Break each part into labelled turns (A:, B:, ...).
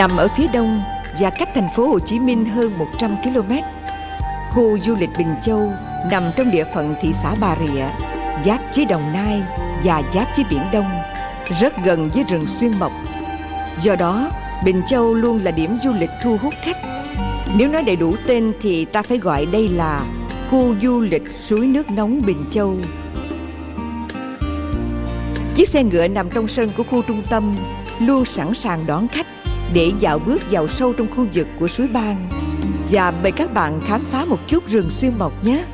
A: Nằm ở phía đông và cách thành phố Hồ Chí Minh hơn 100 km, khu du lịch Bình Châu nằm trong địa phận thị xã Bà Rịa, giáp với Đồng Nai và giáp với Biển Đông, rất gần với rừng xuyên mộc. Do đó, Bình Châu luôn là điểm du lịch thu hút khách. Nếu nói đầy đủ tên thì ta phải gọi đây là khu du lịch suối nước nóng Bình Châu. Chiếc xe ngựa nằm trong sân của khu trung tâm luôn sẵn sàng đón khách để dạo bước vào sâu trong khu vực của suối Ban và mời các bạn khám phá một chút rừng xuyên mộc nhé.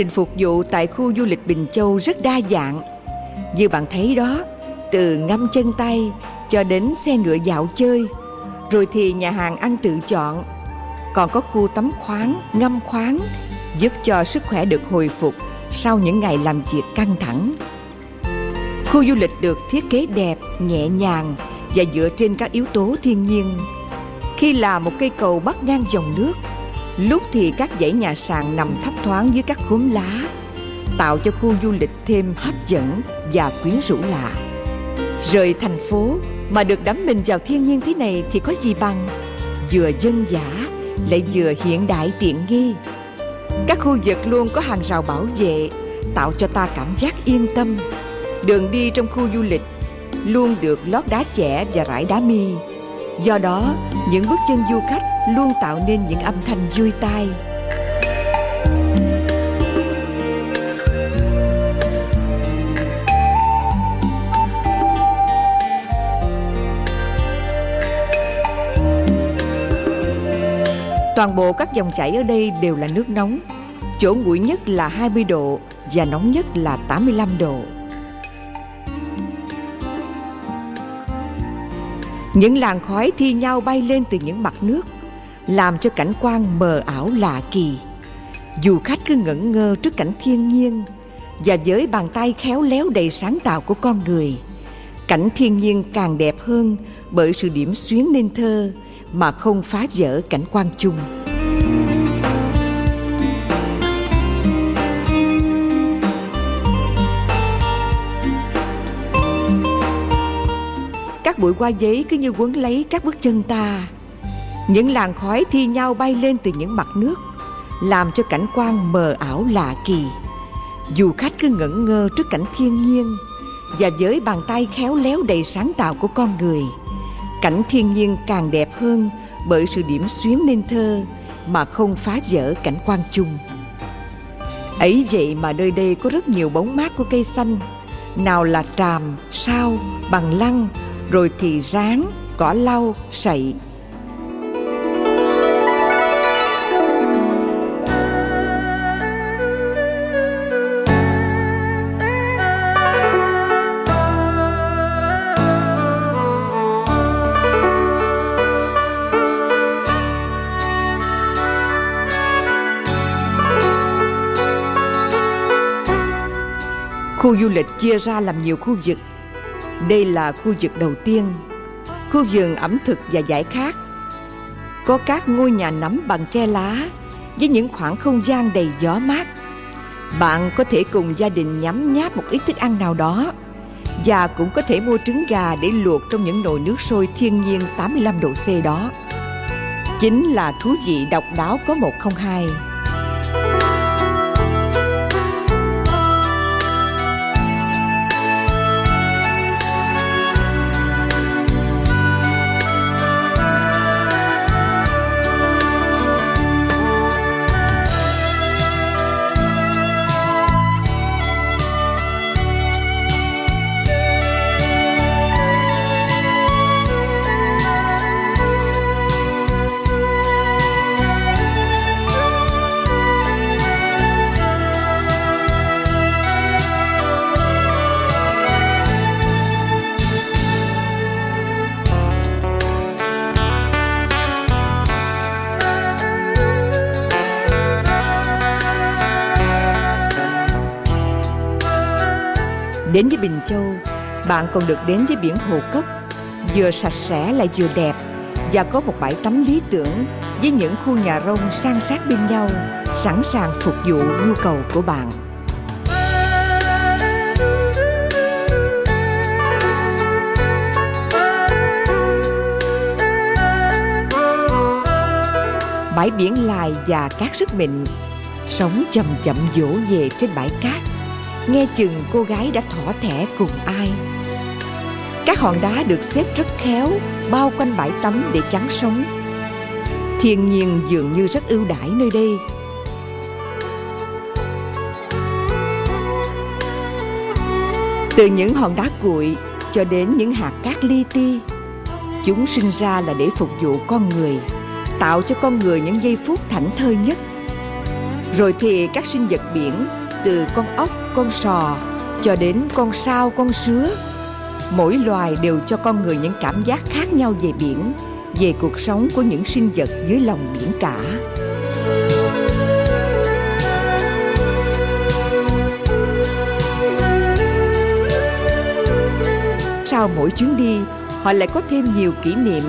A: Trình phục vụ tại khu du lịch Bình Châu rất đa dạng. Như bạn thấy đó, từ ngâm chân tay cho đến xe ngựa dạo chơi, rồi thì nhà hàng ăn tự chọn. Còn có khu tắm khoáng, ngâm khoáng, giúp cho sức khỏe được hồi phục sau những ngày làm việc căng thẳng. Khu du lịch được thiết kế đẹp, nhẹ nhàng và dựa trên các yếu tố thiên nhiên. Khi là một cây cầu bắc ngang dòng nước, Lúc thì các dãy nhà sàn nằm thấp thoáng dưới các khóm lá, Tạo cho khu du lịch thêm hấp dẫn và quyến rũ lạ. Rời thành phố mà được đắm mình vào thiên nhiên thế này thì có gì bằng? Vừa dân dã, lại vừa hiện đại tiện nghi. Các khu vực luôn có hàng rào bảo vệ, Tạo cho ta cảm giác yên tâm. Đường đi trong khu du lịch luôn được lót đá chẻ và rải đá mi. Do đó, những bước chân du khách luôn tạo nên những âm thanh vui tai. Toàn bộ các dòng chảy ở đây đều là nước nóng. Chỗ nguội nhất là 20 độ và nóng nhất là 85 độ. Những làn khói thi nhau bay lên từ những mặt nước, Làm cho cảnh quan mờ ảo lạ kỳ. Du khách cứ ngẩn ngơ trước cảnh thiên nhiên Và với bàn tay khéo léo đầy sáng tạo của con người, Cảnh thiên nhiên càng đẹp hơn bởi sự điểm xuyến nên thơ Mà không phá vỡ cảnh quan chung. Bụi hoa giấy cứ như quấn lấy các bước chân ta. Những làn khói thi nhau bay lên từ những mặt nước, làm cho cảnh quan mờ ảo lạ kỳ. Du khách cứ ngẩn ngơ trước cảnh thiên nhiên và với bàn tay khéo léo đầy sáng tạo của con người, cảnh thiên nhiên càng đẹp hơn bởi sự điểm xuyến nên thơ mà không phá vỡ cảnh quan chung. Ấy vậy mà nơi đây có rất nhiều bóng mát của cây xanh, nào là tràm, sao, bằng lăng rồi thì ráng, cỏ lau, sậy. Khu du lịch chia ra làm nhiều khu vực đây là khu vực đầu tiên, khu vườn ẩm thực và giải khát. Có các ngôi nhà nấm bằng tre lá với những khoảng không gian đầy gió mát. Bạn có thể cùng gia đình nhắm nháp một ít thức ăn nào đó và cũng có thể mua trứng gà để luộc trong những nồi nước sôi thiên nhiên 85 độ C đó. Chính là thú vị độc đáo có 102. Đến với Bình Châu, bạn còn được đến với biển Hồ Cốc, vừa sạch sẽ lại vừa đẹp và có một bãi tắm lý tưởng với những khu nhà rông san sát bên nhau, sẵn sàng phục vụ nhu cầu của bạn. Bãi biển lài và cát rất mịn, sóng chậm chậm vỗ về trên bãi cát. Nghe chừng cô gái đã thỏ thẻ cùng ai. Các hòn đá được xếp rất khéo, bao quanh bãi tắm để chắn sóng. Thiên nhiên dường như rất ưu đãi nơi đây. Từ những hòn đá cuội cho đến những hạt cát li ti, chúng sinh ra là để phục vụ con người, tạo cho con người những giây phút thảnh thơi nhất. Rồi thì các sinh vật biển, từ con ốc con sò, cho đến con sao, con sứa. Mỗi loài đều cho con người những cảm giác khác nhau về biển, về cuộc sống của những sinh vật dưới lòng biển cả. Sau mỗi chuyến đi, họ lại có thêm nhiều kỷ niệm.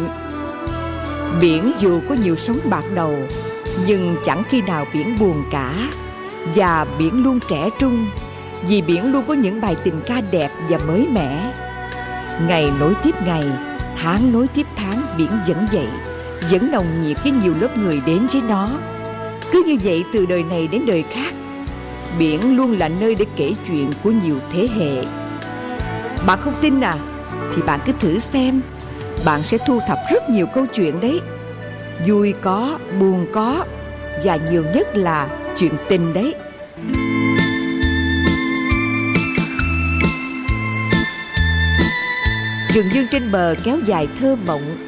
A: Biển dù có nhiều sóng bạc đầu, nhưng chẳng khi nào biển buồn cả, và biển luôn trẻ trung vì biển luôn có những bài tình ca đẹp và mới mẻ Ngày nối tiếp ngày, tháng nối tiếp tháng biển vẫn vậy vẫn nồng nhiệt với nhiều lớp người đến với nó. Cứ như vậy từ đời này đến đời khác, biển luôn là nơi để kể chuyện của nhiều thế hệ. Bạn không tin à? Thì bạn cứ thử xem, bạn sẽ thu thập rất nhiều câu chuyện đấy. Vui có, buồn có, và nhiều nhất là chuyện tình đấy. Rừng dương trên bờ kéo dài thơ mộng.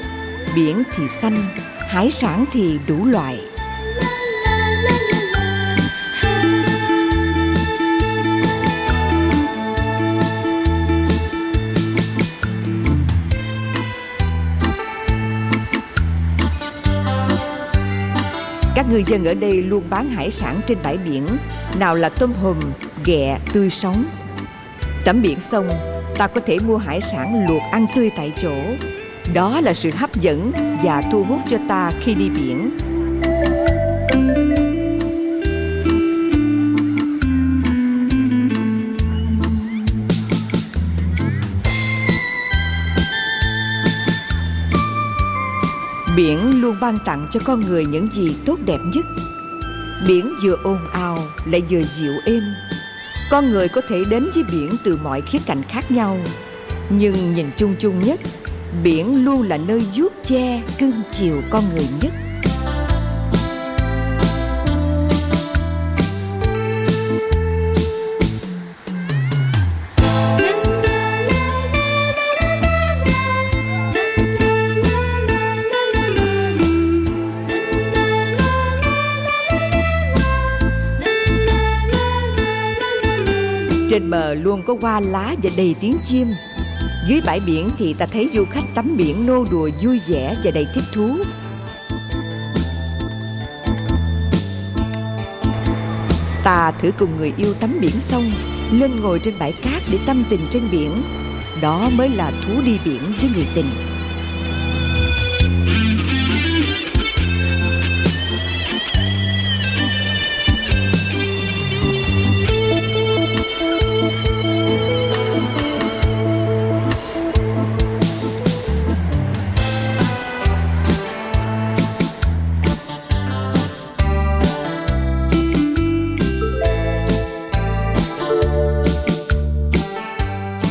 A: Biển thì xanh, hải sản thì đủ loại. Các người dân ở đây luôn bán hải sản trên bãi biển. Nào là tôm hùm, ghẹ, tươi sống. Tắm biển xong ta có thể mua hải sản luộc ăn tươi tại chỗ. Đó là sự hấp dẫn và thu hút cho ta khi đi biển. Biển luôn ban tặng cho con người những gì tốt đẹp nhất. Biển vừa ồn ào lại vừa dịu êm, con người có thể đến với biển từ mọi khía cạnh khác nhau. Nhưng nhìn chung chung nhất, biển luôn là nơi vuốt che cưng chiều con người nhất. Luôn có hoa lá và đầy tiếng chim. Dưới bãi biển thì ta thấy du khách tắm biển nô đùa vui vẻ và đầy thích thú. Ta thử cùng người yêu tắm biển xong, Lên ngồi trên bãi cát để tâm tình trên biển. Đó mới là thú đi biển với người tình.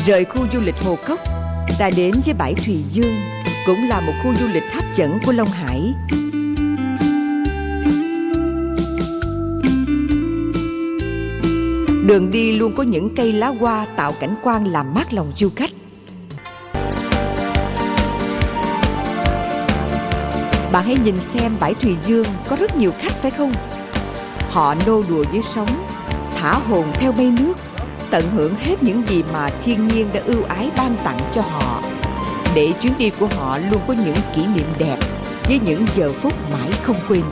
A: Rời khu du lịch Hồ Cốc, ta đến với bãi Thùy Dương, cũng là một khu du lịch hấp dẫn của Long Hải. Đường đi luôn có những cây lá hoa tạo cảnh quan làm mát lòng du khách. Bạn hãy nhìn xem bãi Thùy Dương có rất nhiều khách phải không? Họ nô đùa với sóng, thả hồn theo mây nước tận hưởng hết những gì mà thiên nhiên đã ưu ái ban tặng cho họ để chuyến đi của họ luôn có những kỷ niệm đẹp với những giờ phút mãi không quên.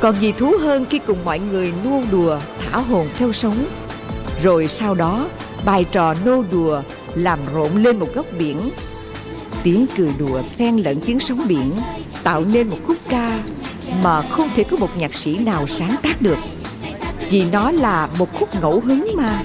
A: Còn gì thú hơn khi cùng mọi người nô đùa, thả hồn theo sống. Rồi sau đó bài trò nô đùa làm rộn lên một góc biển. Tiếng cười đùa xen lẫn tiếng sóng biển, tạo nên một khúc ca mà không thể có một nhạc sĩ nào sáng tác được. Vì nó là một khúc ngẫu hứng mà.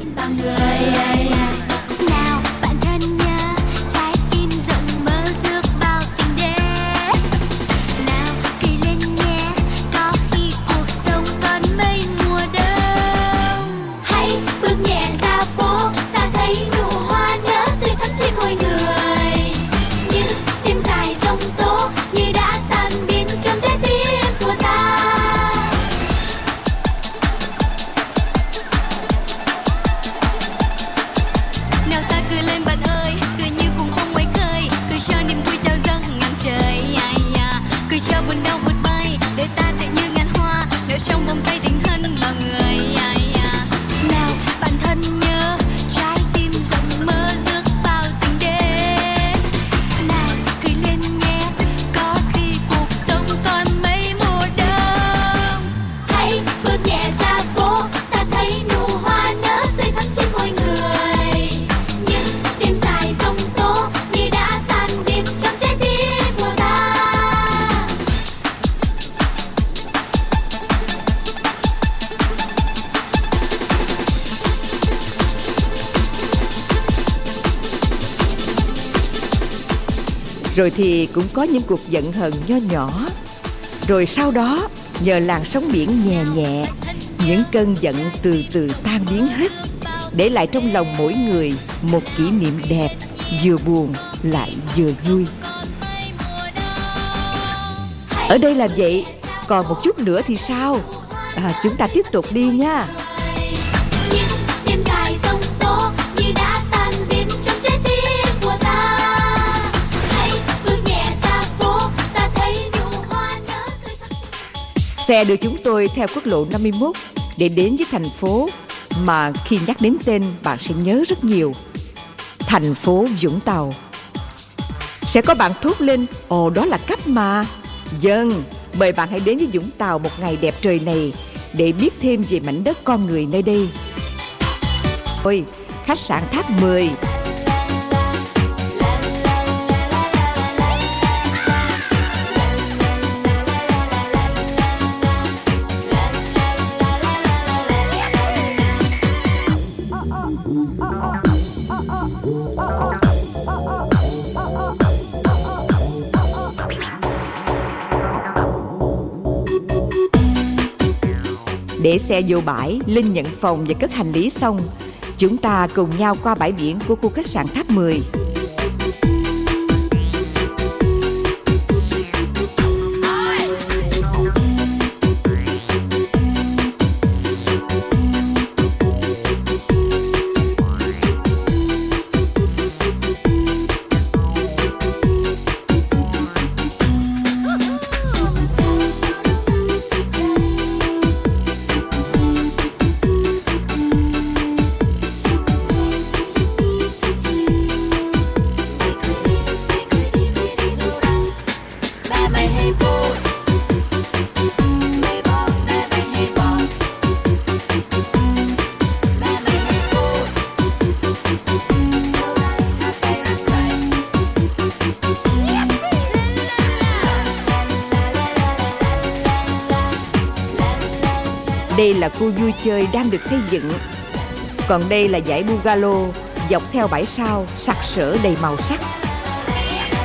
A: Rồi thì cũng có những cuộc giận hờn nho nhỏ. Rồi sau đó nhờ làn sóng biển nhẹ nhẹ Những cơn giận từ từ tan biến hết Để lại trong lòng mỗi người một kỷ niệm đẹp Vừa buồn lại vừa vui. Ở đây là vậy Còn một chút nữa thì sao? À, Chúng ta tiếp tục đi nha. Xe đưa chúng tôi theo quốc lộ 51 để đến với thành phố mà khi nhắc đến tên bạn sẽ nhớ rất nhiều. Thành phố Vũng Tàu. Sẽ có bạn thốt lên, ồ đó là cách mà. Dân, mời bạn hãy đến với Vũng Tàu một ngày đẹp trời này để biết thêm về mảnh đất con người nơi đây. Ôi, khách sạn Tháp 10 Để xe vô bãi, Linh nhận phòng và cất hành lý xong. Chúng ta cùng nhau qua bãi biển của khu khách sạn Tháp 10 khu vui chơi đang được xây dựng. Còn đây là dãy Bugalo Dọc theo bãi sao sặc sỡ đầy màu sắc.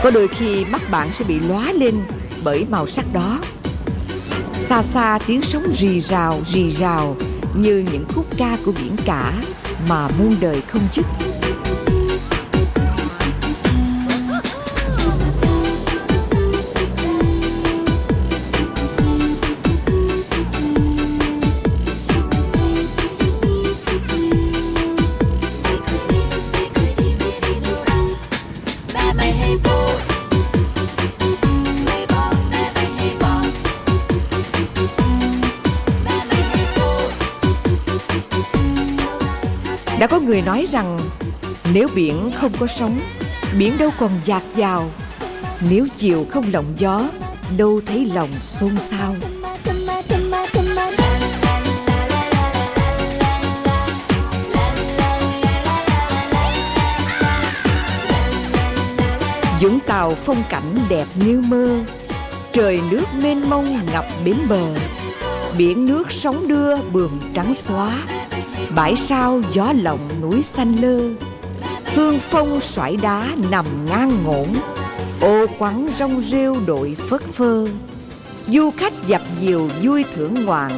A: Có đôi khi mắt bạn sẽ bị lóa lên Bởi màu sắc đó. Xa xa tiếng sóng rì rào rì rào Như những khúc ca của biển cả Mà muôn đời không dứt. người nói rằng, nếu biển không có sóng, biển đâu còn dạt dào. Nếu chiều không lộng gió, đâu thấy lòng xôn xao. Dũng Tàu phong cảnh đẹp như mơ, Trời nước mênh mông ngập bến bờ. Biển nước sóng đưa bường trắng xóa. Bãi sao gió lộng núi xanh lơ. Hương phong xoải đá nằm ngang ngổn, Ô quắn rong rêu đội phất phơ. Du khách dập dìu vui thưởng ngoạn,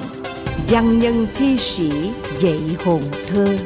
A: Văn nhân thi sĩ dạy hồn thơ.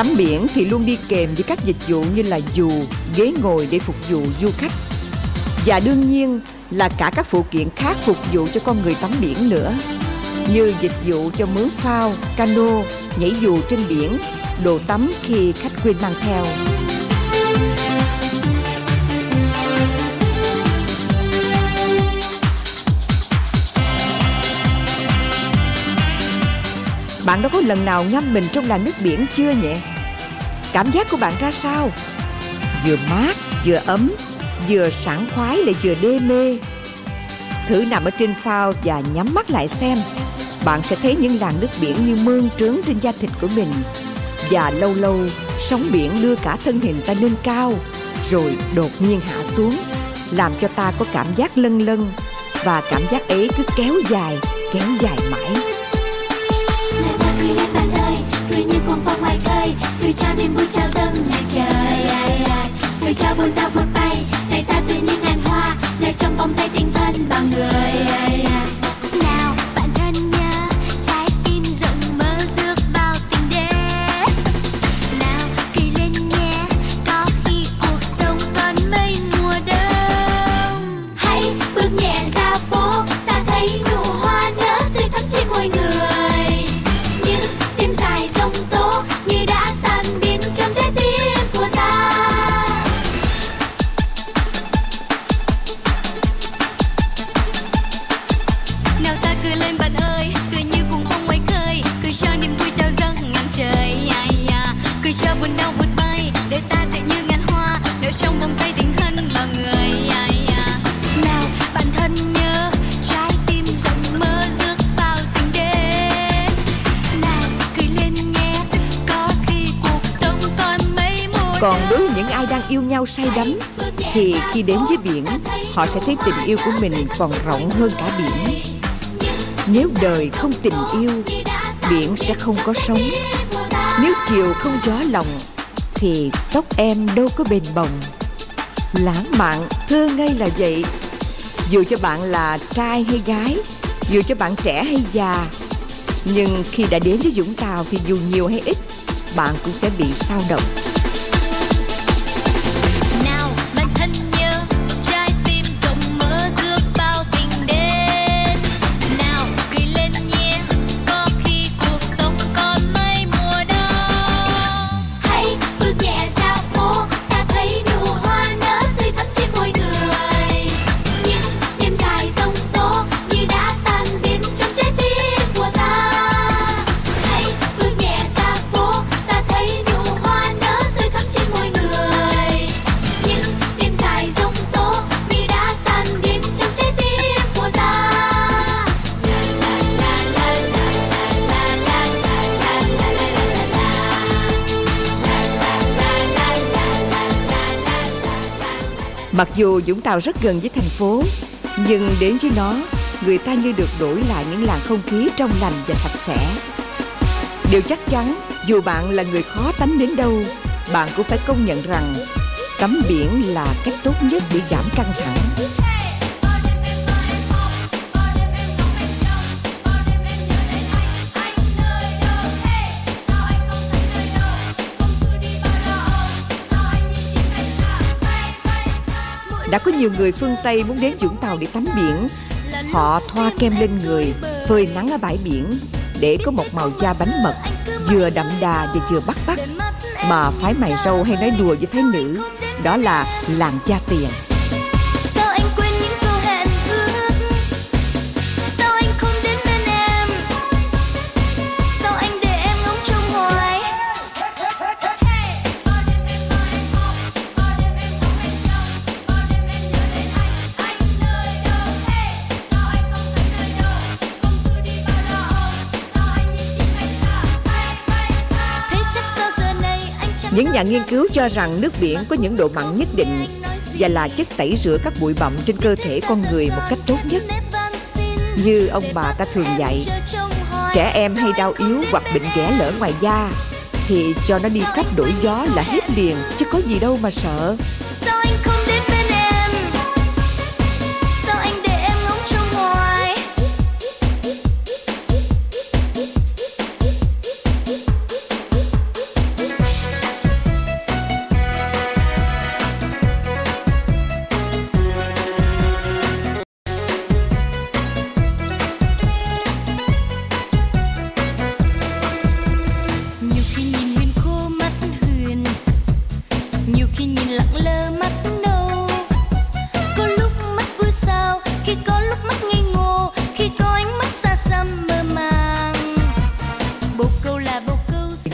A: Tắm biển thì luôn đi kèm với các dịch vụ như là dù, ghế ngồi để phục vụ du khách. Và đương nhiên là cả các phụ kiện khác phục vụ cho con người tắm biển nữa. Như dịch vụ cho mướn phao, cano, nhảy dù trên biển, đồ tắm khi khách quên mang theo. Bạn đã có lần nào ngâm mình trong làn nước biển chưa nhỉ? Cảm giác của bạn ra sao? Vừa mát, vừa ấm, vừa sảng khoái lại vừa đê mê. Thử nằm ở trên phao và nhắm mắt lại xem. Bạn sẽ thấy những làn nước biển như mơn trớn trên da thịt của mình. Và lâu lâu, sóng biển đưa cả thân hình ta lên cao, rồi đột nhiên hạ xuống, làm cho ta có cảm giác lân lân. Và cảm giác ấy cứ kéo dài, kéo dài mãi.
B: Phong ngoài Cười cho niềm vui trao dâng ngày trời ai, ai. Cười cho buồn đau vụt bay Đời ta tươi như ngàn hoa Nơi trong vòng tay tình thân bao người ai, ai.
A: Thì khi đến với biển, Họ sẽ thấy tình yêu của mình còn rộng hơn cả biển. Nếu đời không tình yêu, Biển sẽ không có sống. Nếu chiều không gió lòng, Thì tóc em đâu có bền bồng. Lãng mạn thơ ngây là vậy. Dù cho bạn là trai hay gái, Dù cho bạn trẻ hay già, Nhưng khi đã đến với dũng Tàu Thì dù nhiều hay ít, Bạn cũng sẽ bị sao động. Dù Vũng Tàu rất gần với thành phố. Nhưng đến với nó, Người ta như được đổi lại những làn không khí trong lành và sạch sẽ. Điều chắc chắn, Dù bạn là người khó tánh đến đâu, Bạn cũng phải công nhận rằng Tắm biển là cách tốt nhất để giảm căng thẳng. Đã có nhiều người phương Tây muốn đến Vũng Tàu để tắm biển. Họ thoa kem lên người, Phơi nắng ở bãi biển Để có một màu da bánh mật, Vừa đậm đà và vừa bắt bắt Mà phái mày râu hay nói đùa với phái nữ, Đó là làng cha tiền. Những nhà nghiên cứu cho rằng nước biển có những độ mặn nhất định và là chất tẩy rửa các bụi bặm trên cơ thể con người một cách tốt nhất. Như ông bà ta thường dạy, trẻ em hay đau yếu hoặc bệnh ghẻ lở ngoài da thì cho nó đi cách đổi gió là hết liền chứ có gì đâu mà sợ.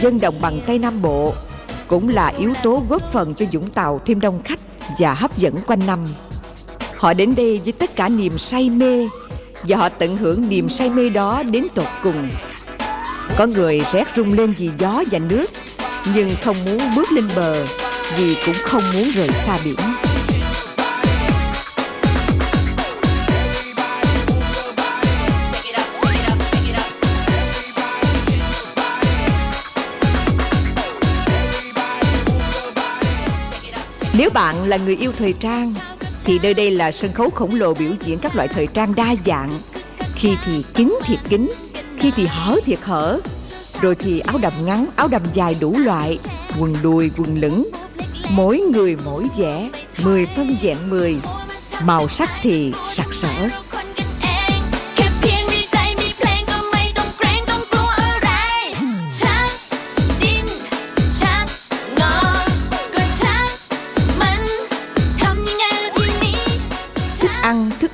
A: Dân đồng bằng Tây Nam Bộ cũng là yếu tố góp phần cho Vũng Tàu thêm đông khách và hấp dẫn quanh năm. Họ đến đây với tất cả niềm say mê và họ tận hưởng niềm say mê đó đến tột cùng. Có người rét rung lên vì gió và nước, nhưng không muốn bước lên bờ vì cũng không muốn rời xa biển. Nếu bạn là người yêu thời trang thì nơi đây là sân khấu khổng lồ biểu diễn các loại thời trang đa dạng. Khi thì kín thiệt kín, khi thì hở thiệt hở, rồi thì áo đầm ngắn, áo đầm dài đủ loại, quần đùi, quần lửng. Mỗi người mỗi vẻ, mười phân dạng mười. Màu sắc thì sặc sỡ.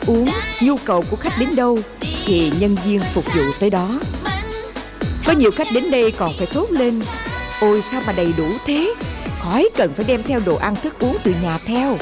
A: Uống, nhu cầu của khách đến đâu thì nhân viên phục vụ tới đó. Có nhiều khách đến đây còn phải thốt lên Ôi sao mà đầy đủ thế Khỏi cần phải đem theo đồ ăn thức uống từ nhà theo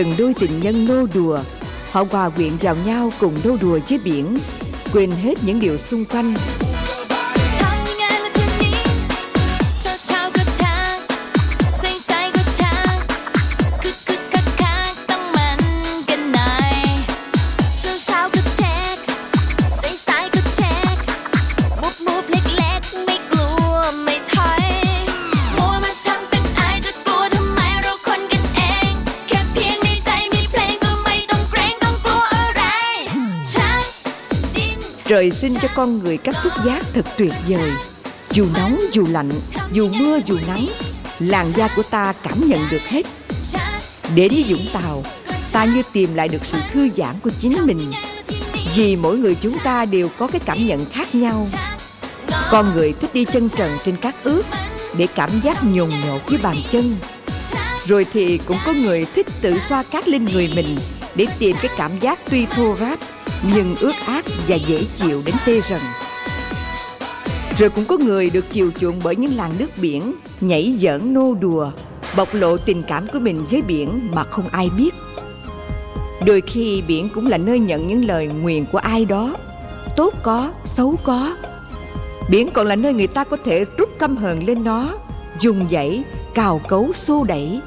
A: Từng đôi tình nhân nô đùa. Họ hòa quyện vào nhau cùng nô đùa dưới biển, Quên hết những điều xung quanh. Trời sinh cho con người các xúc giác thật tuyệt vời. Dù nóng, dù lạnh, Dù mưa, dù nắng, Làn da của ta cảm nhận được hết. Đến với Vũng Tàu, Ta như tìm lại được sự thư giãn của chính mình. Vì mỗi người chúng ta đều có cái cảm nhận khác nhau. Con người thích đi chân trần trên cát ướt Để cảm giác nhồn nhột với bàn chân. Rồi thì cũng có người thích tự xoa cát lên người mình Để tìm cái cảm giác tuy thô ráp. Nhưng ướt át và dễ chịu đến tê rần. Rồi cũng có người được chiều chuộng bởi những làn nước biển Nhảy giỡn nô đùa Bộc lộ tình cảm của mình với biển mà không ai biết. Đôi khi biển cũng là nơi nhận những lời nguyền của ai đó Tốt có, xấu có. Biển còn là nơi người ta có thể rút căm hờn lên nó Dùng dãy, cào cấu, xô đẩy.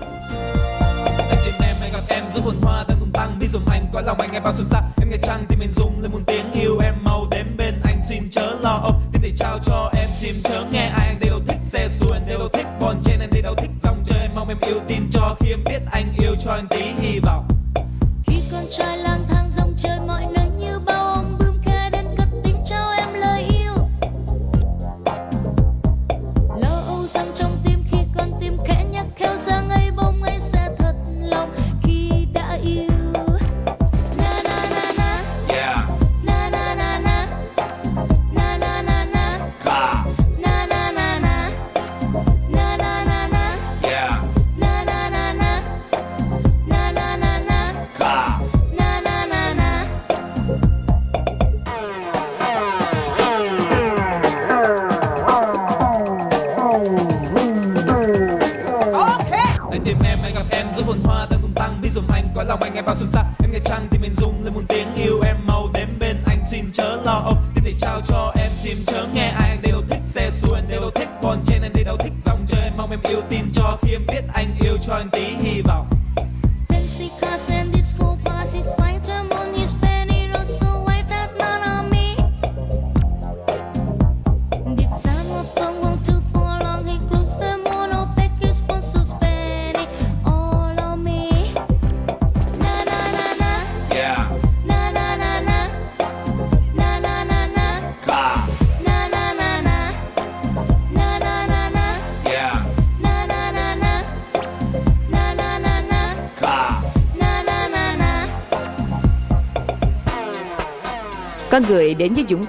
C: Cõi lòng anh nghe bao xuân xa. Em nghe trăng thì mình rung lên muốn tiếng yêu em mau đến bên anh xin chớ lo. Ô tim để trao cho em xin chớ nghe. Ai anh đều thích xe xuồng đều thích con trên anh đi đâu thích dòng chơi em mong em yêu tin cho khi em biết anh yêu cho anh tí hy vọng.
B: Khi con trai lang thang dòng chơi mọi nơi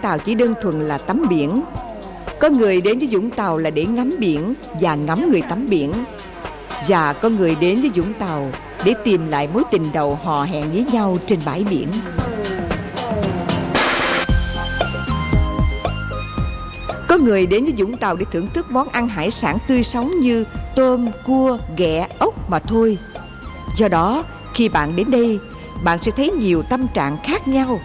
A: Tàu chỉ đơn thuần là tắm biển. Có người đến với Vũng Tàu là để ngắm biển và ngắm người tắm biển. Và có người đến với Vũng Tàu để tìm lại mối tình đầu hò hẹn với nhau trên bãi biển. Có người đến với Vũng Tàu để thưởng thức món ăn hải sản tươi sống như tôm, cua, ghẹ, ốc mà thôi. Do đó, khi bạn đến đây, bạn sẽ thấy nhiều tâm trạng khác nhau.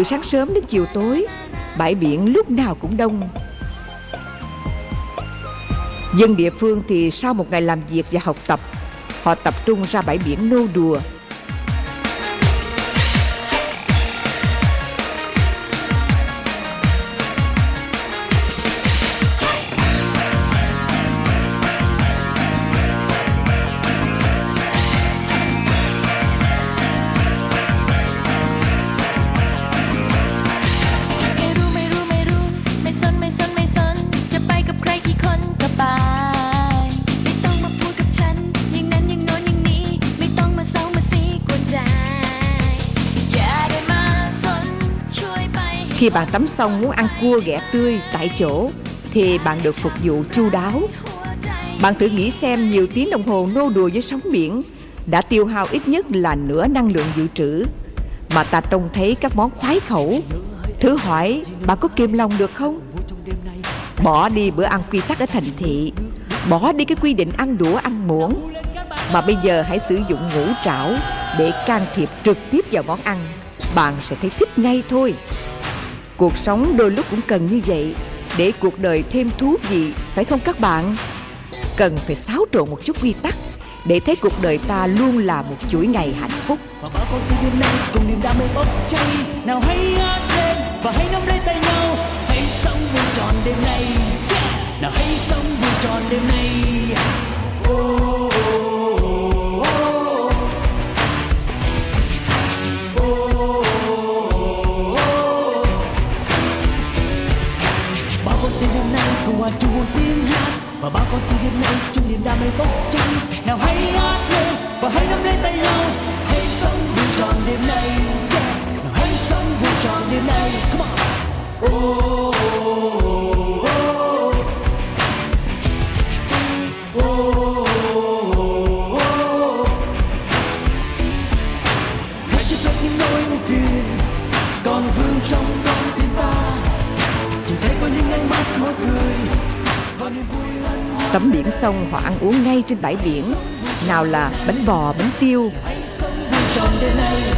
A: Từ sáng sớm đến chiều tối, Bãi biển lúc nào cũng đông. Dân địa phương thì sau một ngày làm việc và học tập, Họ tập trung ra bãi biển nô đùa. Khi bạn tắm xong muốn ăn cua ghẹ tươi tại chỗ thì bạn được phục vụ chu đáo. Bạn thử nghĩ xem nhiều tiếng đồng hồ nô đùa với sóng biển đã tiêu hao ít nhất là nửa năng lượng dự trữ mà ta trông thấy các món khoái khẩu. Thử hỏi bạn có kiềm lòng được không? Bỏ đi bữa ăn quy tắc ở thành thị, bỏ đi cái quy định ăn đũa ăn muỗng mà bây giờ hãy sử dụng ngũ trảo để can thiệp trực tiếp vào món ăn. Bạn sẽ thấy thích ngay thôi. Cuộc sống đôi lúc cũng cần như vậy. Để cuộc đời thêm thú vị Phải không các bạn? Cần phải xáo trộn một chút quy tắc Để thấy cuộc đời ta luôn là một chuỗi ngày hạnh phúc.
D: Và bao con tim đêm nay cùng niềm đam mê bốc cháy. Nào hãy hát lên và hãy nắm lấy tay nhau. Hãy sống vui tròn đêm nay. Yeah. nào hãy sống vui tròn đêm nay. Oh, oh. bao con tiếng hát và bao con tim đêm nay chung niềm đam mê bốc cháy nào hãy hát lên và hãy nắm lấy tay nhau hãy sống vui tròn đêm nay yeah. nào hãy sống vui tròn đêm nay come on oh,
B: Tắm biển xong họ ăn uống ngay trên bãi biển Nào là bánh bò, bánh tiêu.
D: hãy sống vui đêm nay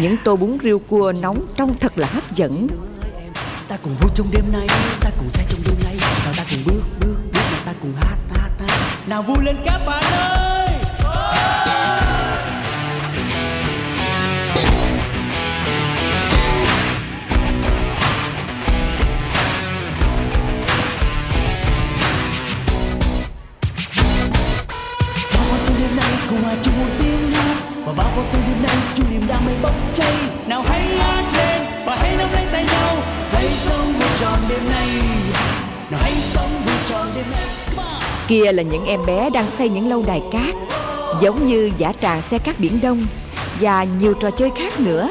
B: Những tô bún riêu cua nóng trông thật là hấp dẫn.
D: Ta cùng vui trong đêm nay, ta cùng say trong đêm nay nào ta cùng bước bước bước nào ta cùng hát hát hát. Nào vui lên các bạn ơi! Bao con đêm nay cùng hòa chung bao con tim đêm nay chung niềm đam mê bốc cháy. Nào hãy hát lên và hãy nắm lấy tay nhau. Hãy sống vui tròn đêm nay. Nào hãy sống vui tròn đêm nay.
B: Kia là những em bé đang xây những lâu đài cát Giống như giả tràng xe cát biển Đông Và nhiều trò chơi khác nữa.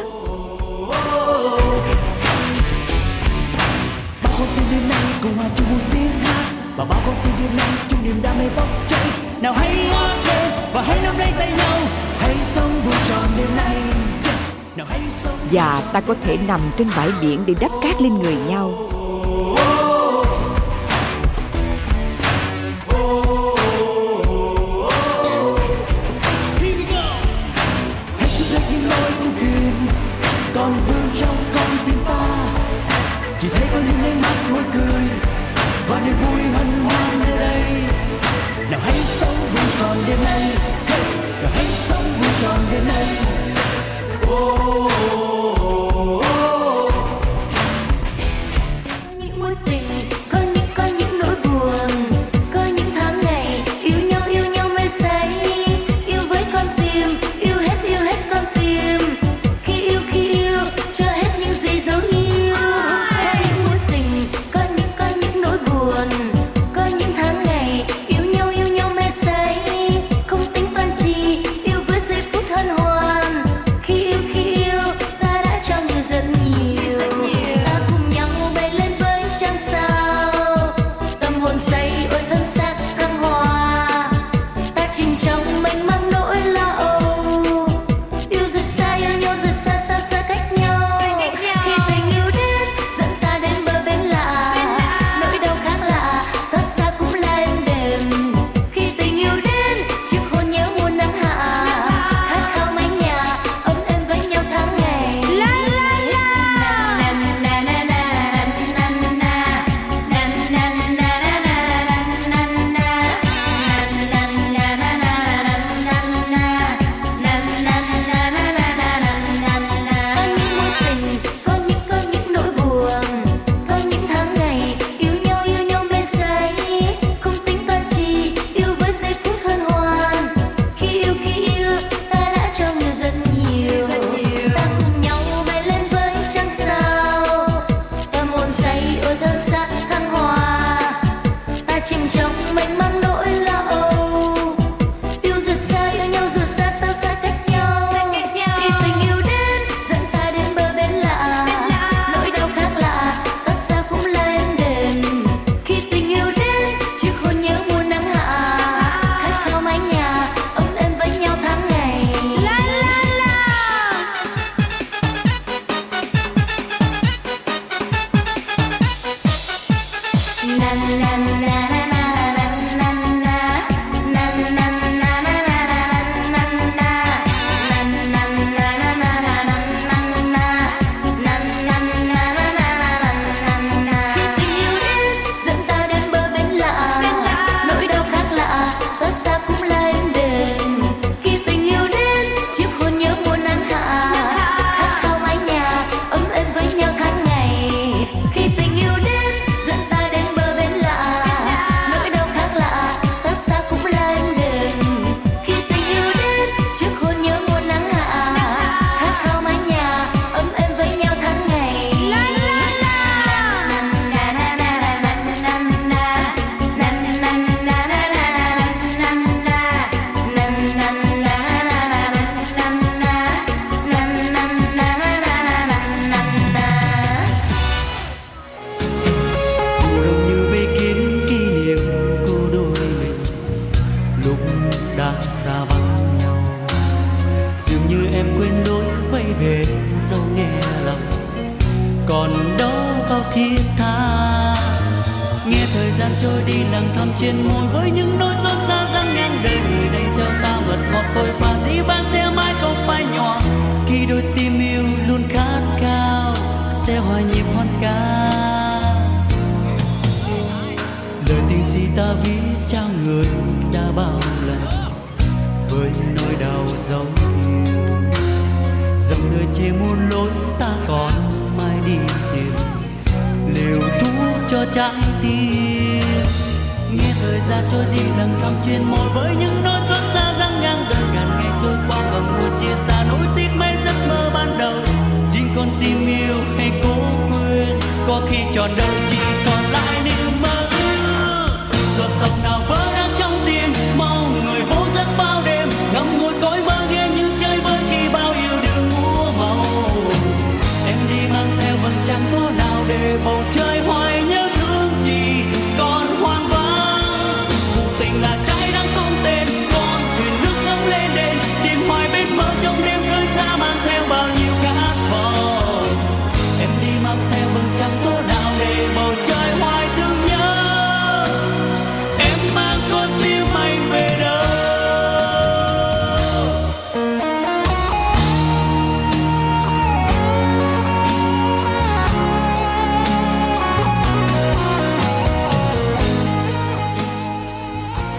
D: Bao con tim đêm nay cùng hòa chung một tiếng hát và bao con tim đêm nay chung niềm đam mê bốc cháy. Nào hãy hát lên và hãy nắm lấy tay nhau
B: và ta có thể nằm trên bãi biển để đắp cát lên người nhau.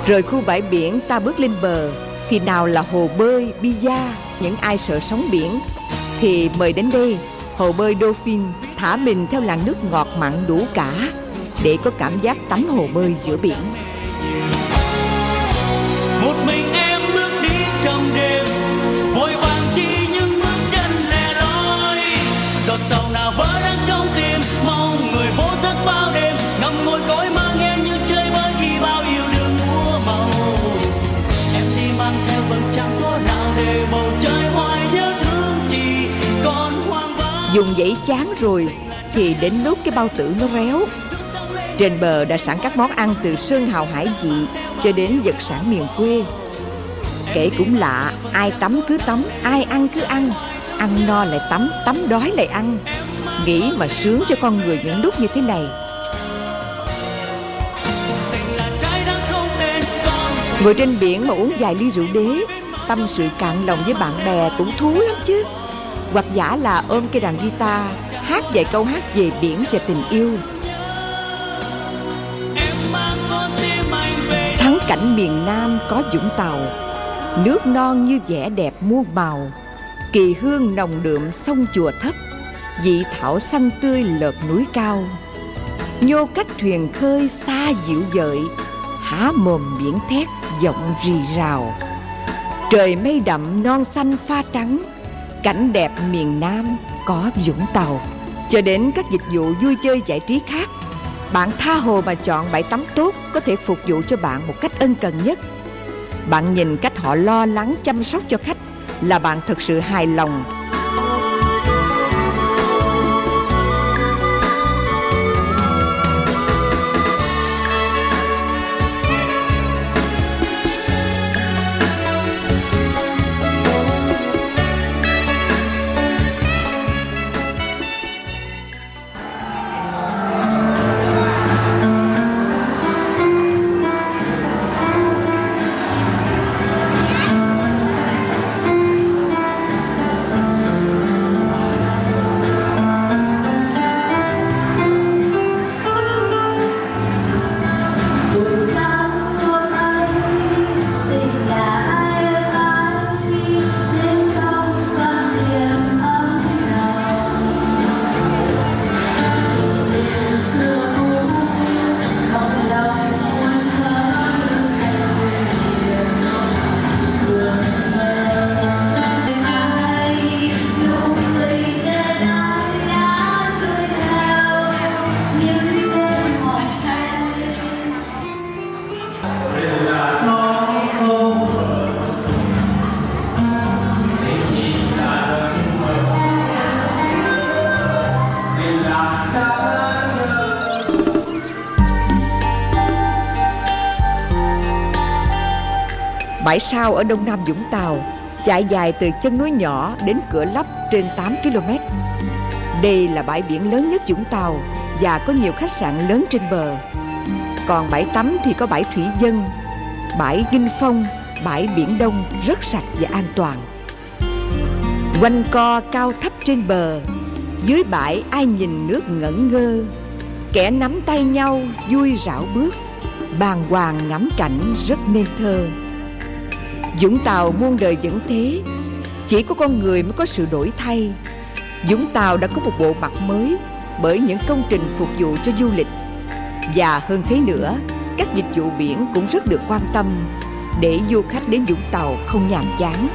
A: Rời khu bãi biển ta bước lên bờ. Khi nào là hồ bơi, bia Những ai sợ sóng biển Thì mời đến đây. Hồ bơi Dolphin Thả mình theo làn nước ngọt mặn đủ cả Để có cảm giác tắm hồ bơi giữa biển. Dùng dãy chán rồi Thì đến lúc cái bao tử nó réo Trên bờ đã sẵn các món ăn từ sơn hào hải vị cho đến vật sản miền quê. Kể cũng lạ, ai tắm cứ tắm, ai ăn cứ ăn. Ăn no lại tắm, tắm đói lại ăn. Nghĩ mà sướng cho con người những lúc như thế này. Ngồi trên biển mà uống vài ly rượu đế, tâm sự cạn lòng với bạn bè cũng thú lắm chứ. Hoặc giả là ôm cây đàn guitar, hát vài câu hát về biển và tình yêu. Thắng cảnh miền Nam có Vũng Tàu. Nước non như vẻ đẹp muôn màu. Kỳ hương nồng đượm sông chùa thấp vị thảo xanh tươi lợp núi cao. Nhô cách thuyền khơi xa dịu dợi Há mồm biển thét giọng rì rào. Trời mây đậm non xanh pha trắng Cảnh đẹp miền Nam có Vũng Tàu Cho đến các dịch vụ vui chơi giải trí khác, bạn tha hồ mà chọn bãi tắm tốt có thể phục vụ cho bạn một cách ân cần nhất. Bạn nhìn cách họ lo lắng chăm sóc cho khách là bạn thật sự hài lòng. Bãi sao ở đông nam Vũng Tàu chạy dài từ chân núi nhỏ đến cửa lấp trên 8 km. Đây là bãi biển lớn nhất Vũng Tàu và có nhiều khách sạn lớn trên bờ. Còn bãi tắm thì có bãi thủy dân, bãi Kinh Phong, bãi Biển Đông rất sạch và an toàn. Quanh co cao thấp trên bờ, dưới bãi ai nhìn nước ngẩn ngơ, kẻ nắm tay nhau vui rảo bước, bàng hoàng ngắm cảnh rất nên thơ. Dũng Tàu muôn đời vẫn thế, chỉ có con người mới có sự đổi thay. Dũng Tàu đã có một bộ mặt mới bởi những công trình phục vụ cho du lịch. Và hơn thế nữa, các dịch vụ biển cũng rất được quan tâm để du khách đến Dũng Tàu không nhàm chán.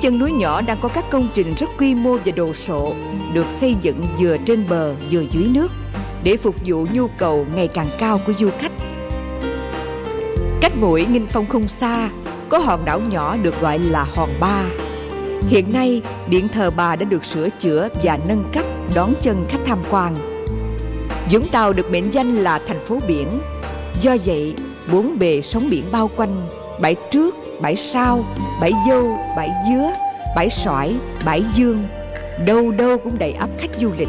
A: Chân núi nhỏ đang có các công trình rất quy mô và đồ sộ được xây dựng vừa trên bờ vừa dưới nước để phục vụ nhu cầu ngày càng cao của du khách. Cách mũi Nghinh Phong không xa, có hòn đảo nhỏ được gọi là Hòn Ba. Hiện nay, điện thờ bà đã được sửa chữa và nâng cấp đón chân khách tham quan. Vũng Tàu được mệnh danh là thành phố biển. Do vậy, bốn bề sóng biển bao quanh, bãi trước, bãi sau, bãi dâu, bãi dứa, bãi sỏi, bãi dương. Đâu đâu cũng đầy ắp khách du lịch.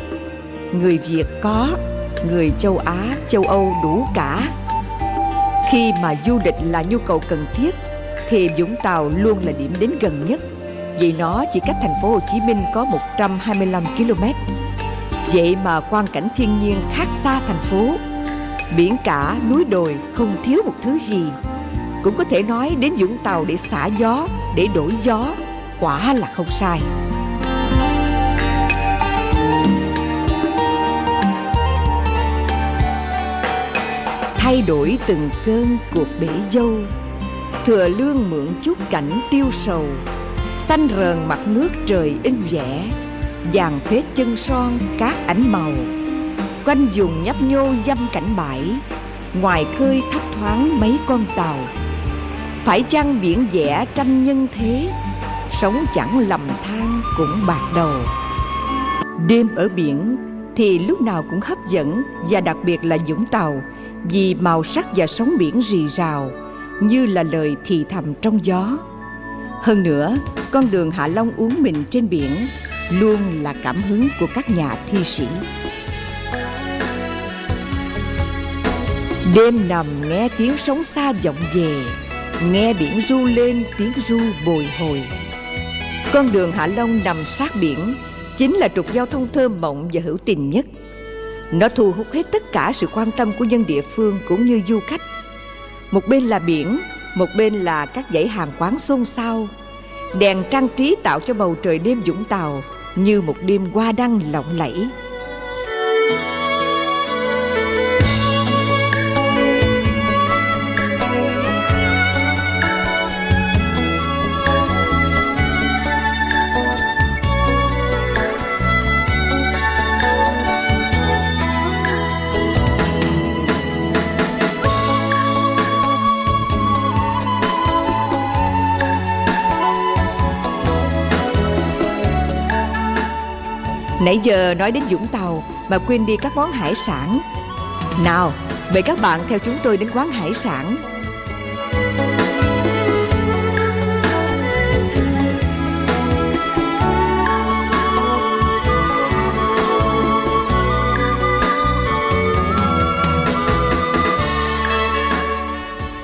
A: Người Việt có, người châu Á, châu Âu đủ cả. Khi mà du lịch là nhu cầu cần thiết, thì Vũng Tàu luôn là điểm đến gần nhất. Vì nó chỉ cách thành phố Hồ Chí Minh có 125 km. Vậy mà quang cảnh thiên nhiên khác xa thành phố. Biển cả, núi đồi không thiếu một thứ gì cũng có thể nói đến Vũng Tàu để xả gió, để đổi gió, quả là không sai. Thay đổi từng cơn cuộc bể dâu, thừa lương mượn chút cảnh tiêu sầu, xanh rờn mặt nước trời in vẽ, vàng phết chân son cát ảnh màu, quanh vùng nhấp nhô dăm cảnh bãi, ngoài khơi thấp thoáng mấy con tàu phải chăng biển vẽ tranh nhân thế? Sống chẳng lầm than cũng bạc đầu. Đêm ở biển thì lúc nào cũng hấp dẫn Và đặc biệt là Vũng Tàu Vì màu sắc và sóng biển rì rào Như là lời thì thầm trong gió. Hơn nữa, con đường Hạ Long uống mình trên biển Luôn là cảm hứng của các nhà thi sĩ. Đêm nằm nghe tiếng sóng xa vọng về Nghe biển ru lên tiếng ru bồi hồi. Con đường Hạ Long nằm sát biển Chính là trục giao thông thơ mộng và hữu tình nhất. Nó thu hút hết tất cả sự quan tâm của dân địa phương cũng như du khách. Một bên là biển, một bên là các dãy hàng quán xôn xao. Đèn trang trí tạo cho bầu trời đêm Vũng Tàu Như một đêm hoa đăng lộng lẫy. Nãy giờ nói đến Vũng Tàu mà quên đi các món hải sản. Nào, mời các bạn theo chúng tôi đến quán hải sản.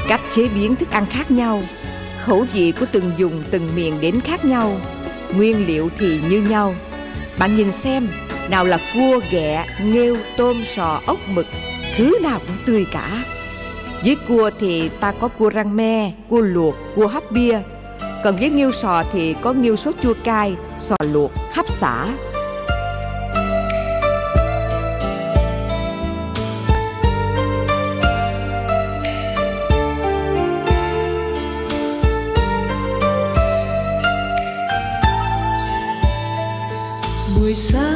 A: Cách chế biến thức ăn khác nhau, khẩu vị của từng vùng từng miền đến khác nhau, nguyên liệu thì như nhau bạn nhìn xem Nào là cua, ghẹ, nghêu, tôm, sò, ốc, mực Thứ nào cũng tươi cả. Với cua thì ta có cua rang me, cua luộc, cua hấp bia. Còn với nghêu sò thì có nghêu sốt chua cay, sò luộc, hấp xả. coisa.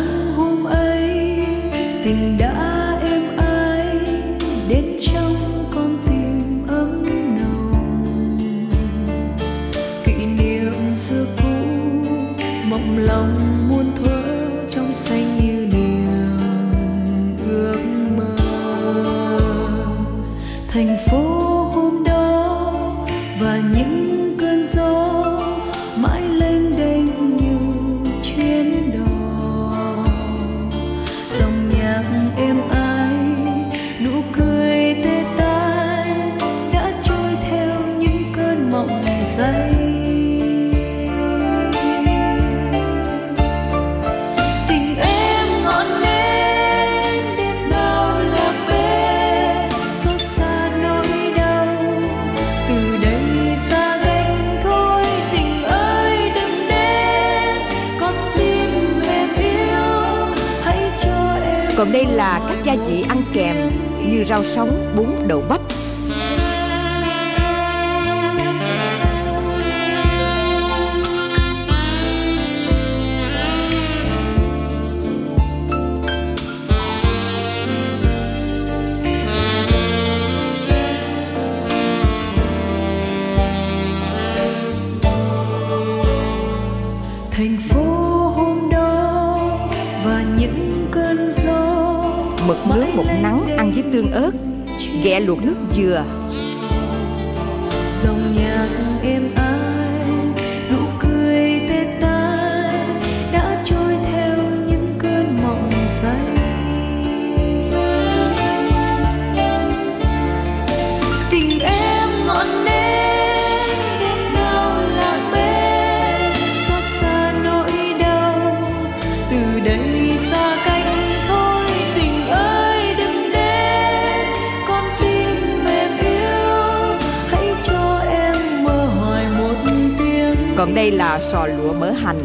E: Còn đây là các gia vị ăn kèm như rau sống, bún, đậu bắp. ghẹ luộc nước dừa. sò lúa mỡ hành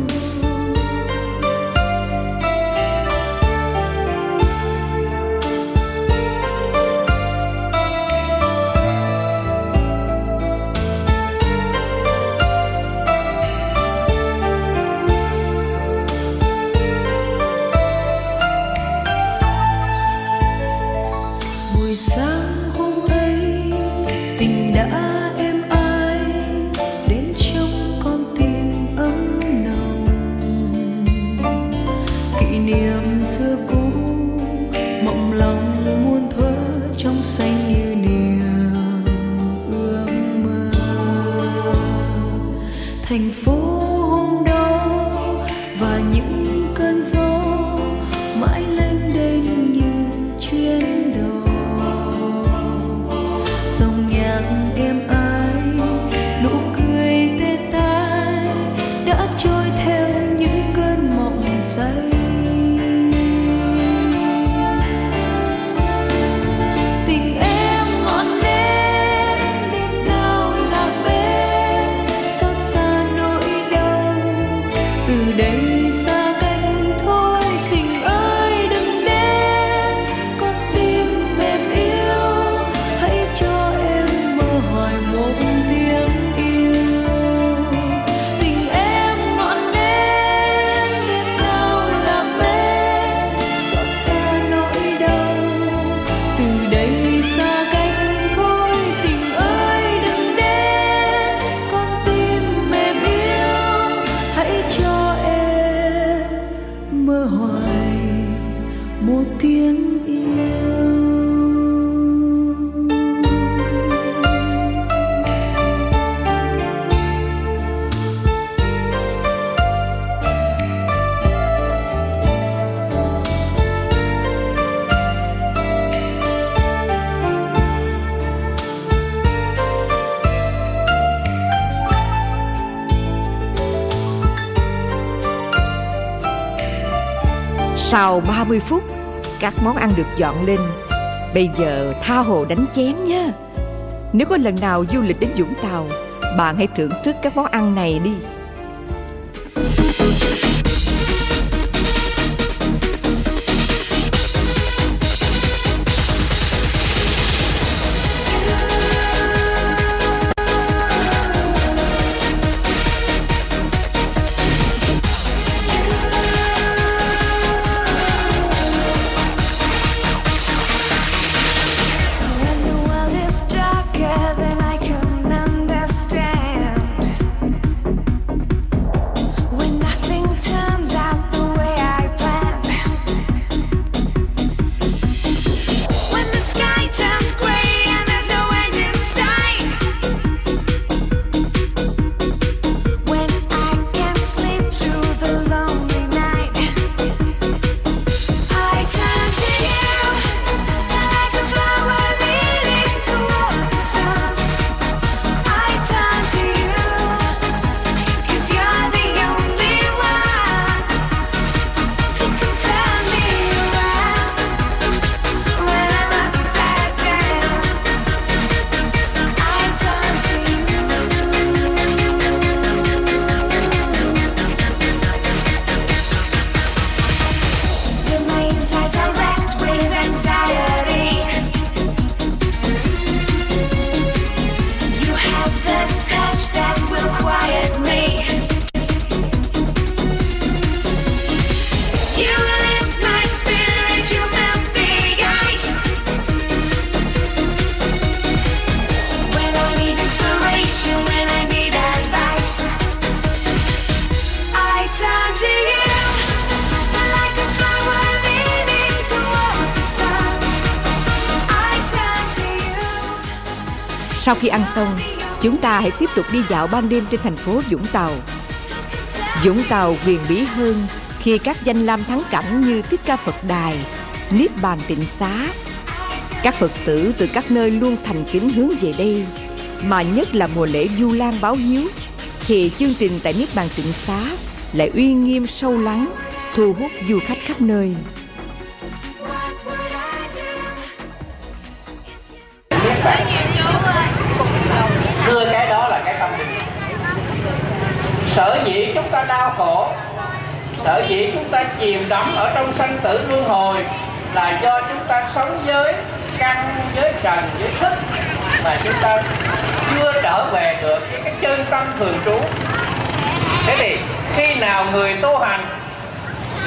E: Sau 30 phút, các món ăn được dọn lên. Bây giờ tha hồ đánh chén nhé. Nếu có lần nào du lịch đến Vũng Tàu, bạn hãy thưởng thức các món ăn này đi.
A: Hãy tiếp tục đi dạo ban đêm trên thành phố Vũng Tàu. Vũng Tàu huyền bí hơn khi các danh lam thắng cảnh như Thích Ca Phật Đài, Niết Bàn Tịnh Xá. Các Phật tử từ các nơi luôn thành kính hướng về đây, mà nhất là mùa lễ Du Lan báo hiếu, thì chương trình tại Niết Bàn Tịnh Xá lại uy nghiêm sâu lắng, thu hút du khách khắp nơi.
F: Tử luân hồi là do chúng ta sống với căn với trần, với thức mà chúng ta chưa trở về được với cái chân tâm thường trú. Thế thì khi nào người tu hành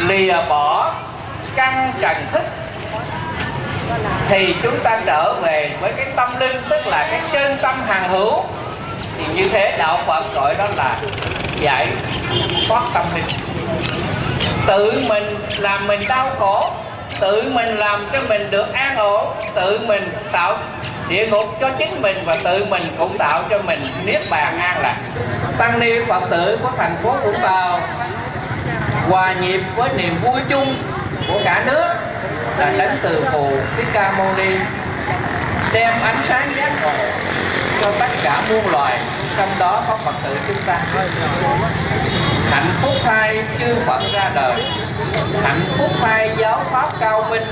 F: lìa bỏ căn trần, thức thì chúng ta trở về với cái tâm linh, tức là cái chân tâm hàng hữu. Thì như thế đạo Phật gọi đó là giải thoát tâm linh tự mình làm mình đau khổ, tự mình làm cho mình được an ổn, tự mình tạo địa ngục cho chính mình và tự mình cũng tạo cho mình niết bàn an lạc. Tăng ni phật tử của thành phố vũng tàu, hòa nhịp với niềm vui chung của cả nước là đánh từ phù thích ca mâu ni, đem ánh sáng giác ngộ cho tất cả muôn loài trong đó có phật tử chúng ta hạnh phúc hai chư phật ra đời hạnh phúc hai giáo pháp cao minh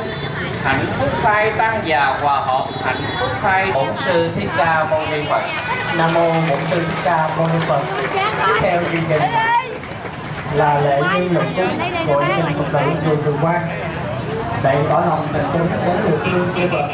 F: hạnh phúc hai tăng già hòa hợp hạnh phúc hai bổn sư thích ca mâu ni phật
G: Nam mô Bổn sư Thích Ca Mâu Ni Phật. Tiếp theo chương trình là lễ nghi lục cúng của gia đình Phật tử chùa Trường Quang. Để tỏ lòng thành kính đến người thương của Phật.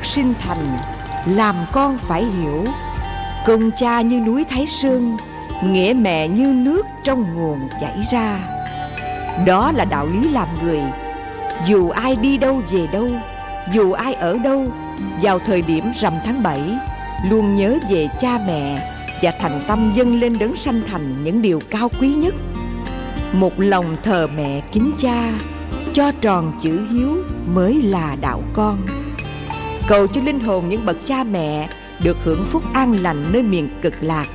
A: Công sinh thành, Làm con phải hiểu. Công cha như núi Thái Sơn, Nghĩa mẹ như nước trong nguồn chảy ra. Đó là đạo lý làm người. Dù ai đi đâu về đâu, Dù ai ở đâu, Vào thời điểm rằm tháng 7 Luôn nhớ về cha mẹ Và thành tâm dâng lên đấng sanh thành Những điều cao quý nhất. Một lòng thờ mẹ kính cha, Cho tròn chữ hiếu mới là đạo con. Cầu cho linh hồn những bậc cha mẹ Được hưởng phúc an lành nơi miền cực lạc.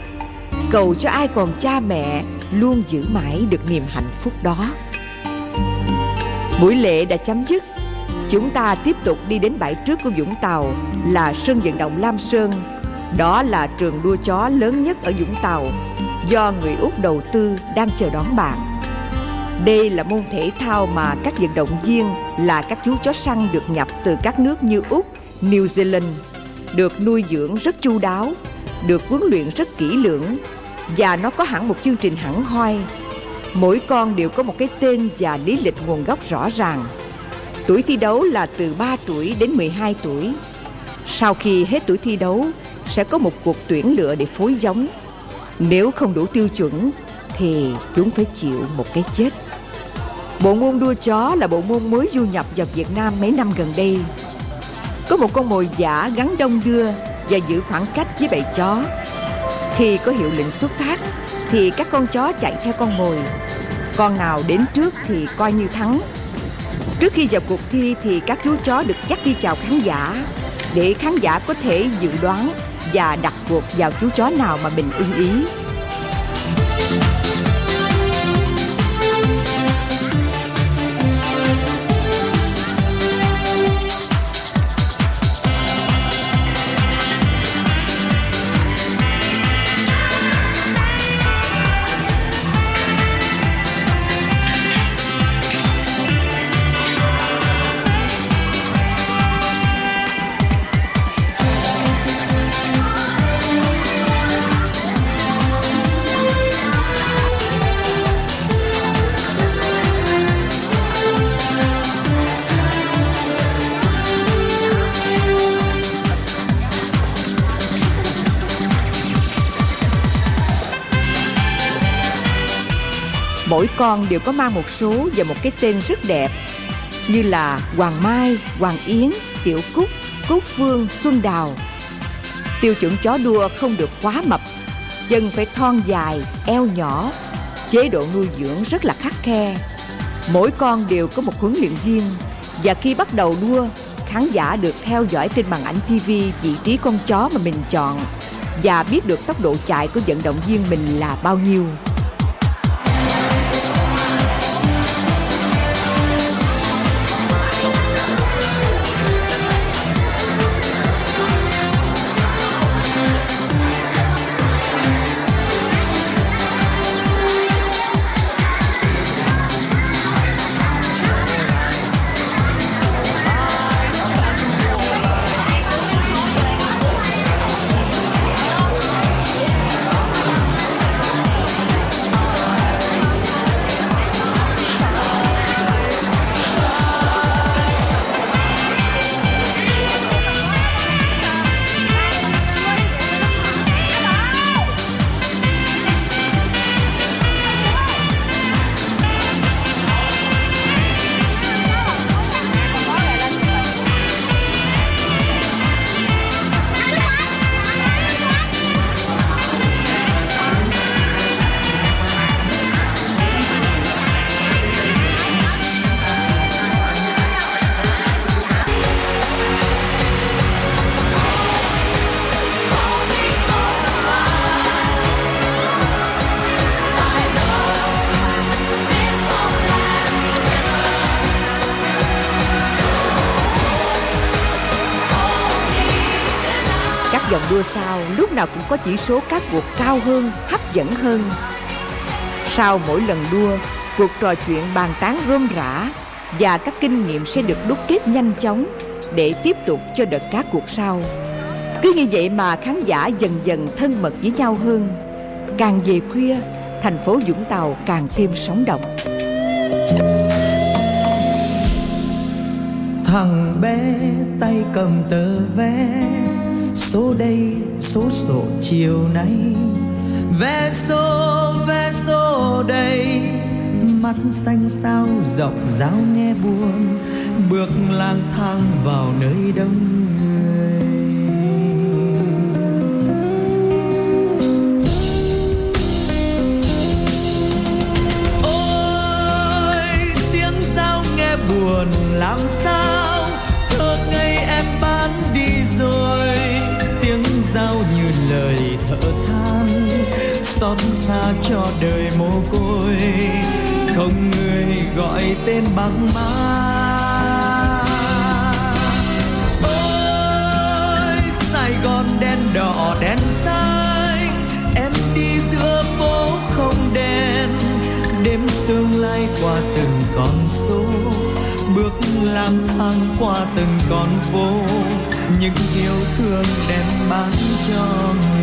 A: Cầu cho ai còn cha mẹ Luôn giữ mãi được niềm hạnh phúc đó. Buổi lễ đã chấm dứt. Chúng ta tiếp tục đi đến bãi trước của Vũng Tàu Là sân vận động Lam Sơn. Đó là trường đua chó lớn nhất ở Vũng Tàu Do người Úc đầu tư đang chờ đón bạn. Đây là môn thể thao mà các vận động viên là các chú chó săn được nhập từ các nước như Úc, New Zealand, được nuôi dưỡng rất chu đáo, được huấn luyện rất kỹ lưỡng và nó có hẳn một chương trình hẳn hoi. Mỗi con đều có một cái tên và lý lịch nguồn gốc rõ ràng. Tuổi thi đấu là từ 3 tuổi đến 12 tuổi. Sau khi hết tuổi thi đấu, sẽ có một cuộc tuyển lựa để phối giống. Nếu không đủ tiêu chuẩn thì chúng phải chịu một cái chết. Bộ môn đua chó là bộ môn mới du nhập vào Việt Nam mấy năm gần đây. Có một con mồi giả gắn đông đưa và giữ khoảng cách với bầy chó. Khi có hiệu lệnh xuất phát, thì các con chó chạy theo con mồi. Con nào đến trước thì coi như thắng. Trước khi vào cuộc thi thì các chú chó được dắt đi chào khán giả, để khán giả có thể dự đoán và đặt cuộc vào chú chó nào mà mình ưng ý. Con đều có mang một số và một cái tên rất đẹp Như là Hoàng Mai, Hoàng Yến, Tiểu Cúc, Cúc Phương, Xuân Đào. Tiêu chuẩn chó đua không được quá mập Chân phải thon dài, eo nhỏ Chế độ nuôi dưỡng rất là khắc khe. Mỗi con đều có một huấn luyện viên Và khi bắt đầu đua Khán giả được theo dõi trên màn ảnh TV vị trí con chó mà mình chọn Và biết được tốc độ chạy của vận động viên mình là bao nhiêu. Có chỉ số các cuộc cao hơn, hấp dẫn hơn. Sau mỗi lần đua, cuộc trò chuyện bàn tán rôm rã và các kinh nghiệm sẽ được đúc kết nhanh chóng để tiếp tục cho đợt cá cuộc sau. Cứ như vậy mà khán giả dần dần thân mật với nhau hơn. Càng về khuya, thành phố Vũng Tàu càng thêm sống động.
H: thằng bé tay cầm tờ vé số đây, số sổ chiều nay. Vé số vé số đây. Mắt xanh sao dọc giáo nghe buồn. Bước lang thang vào nơi đông. Tên bằng má ôi sài gòn đen đỏ, đen xanh, em đi giữa phố không đèn đêm tương lai qua từng con số, bước lang thang qua từng con phố. Những yêu thương đem bán cho người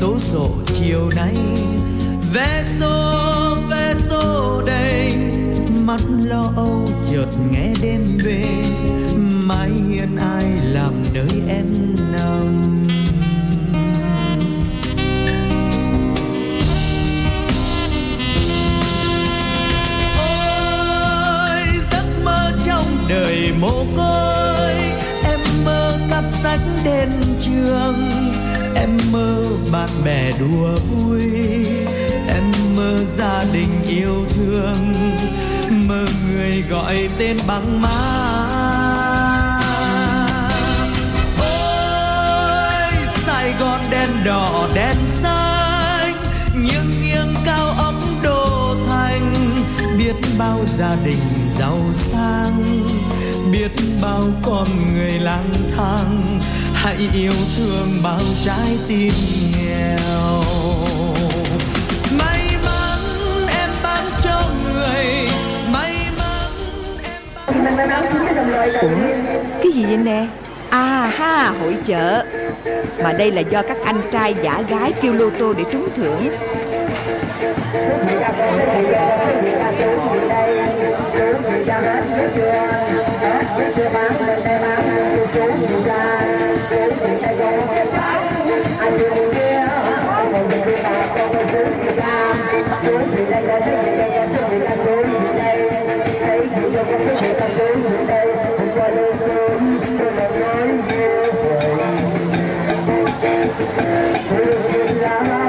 H: số sổ chiều nay. Vé số vé số đây mắt lo âu chợt nghe đêm về. Mái hiên ai làm nơi em nằm. Ôi, giấc mơ trong đời mồ côi, em mơ cặp sách đến trường bạn bè đùa vui. Em mơ gia đình yêu thương, mơ người gọi tên bằng má ôi, sài gòn đen đỏ, đen xanh, nghiêng nghiêng cao ấm đô thành. Biết bao gia đình giàu sang, biết bao con người lang thang hãy yêu thương bao trái tim nghèo. May mắn em ban cho người. May mắn em ban
A: Ủa, cái gì vậy nè? À ha, hội chợ. Mà đây là do các anh trai giả gái kêu lô tô để trúng thưởng. Hãy subscribe cho kênh
I: Ghiền Mì Gõ Để không bỏ lỡ những video hấp dẫn Yeah.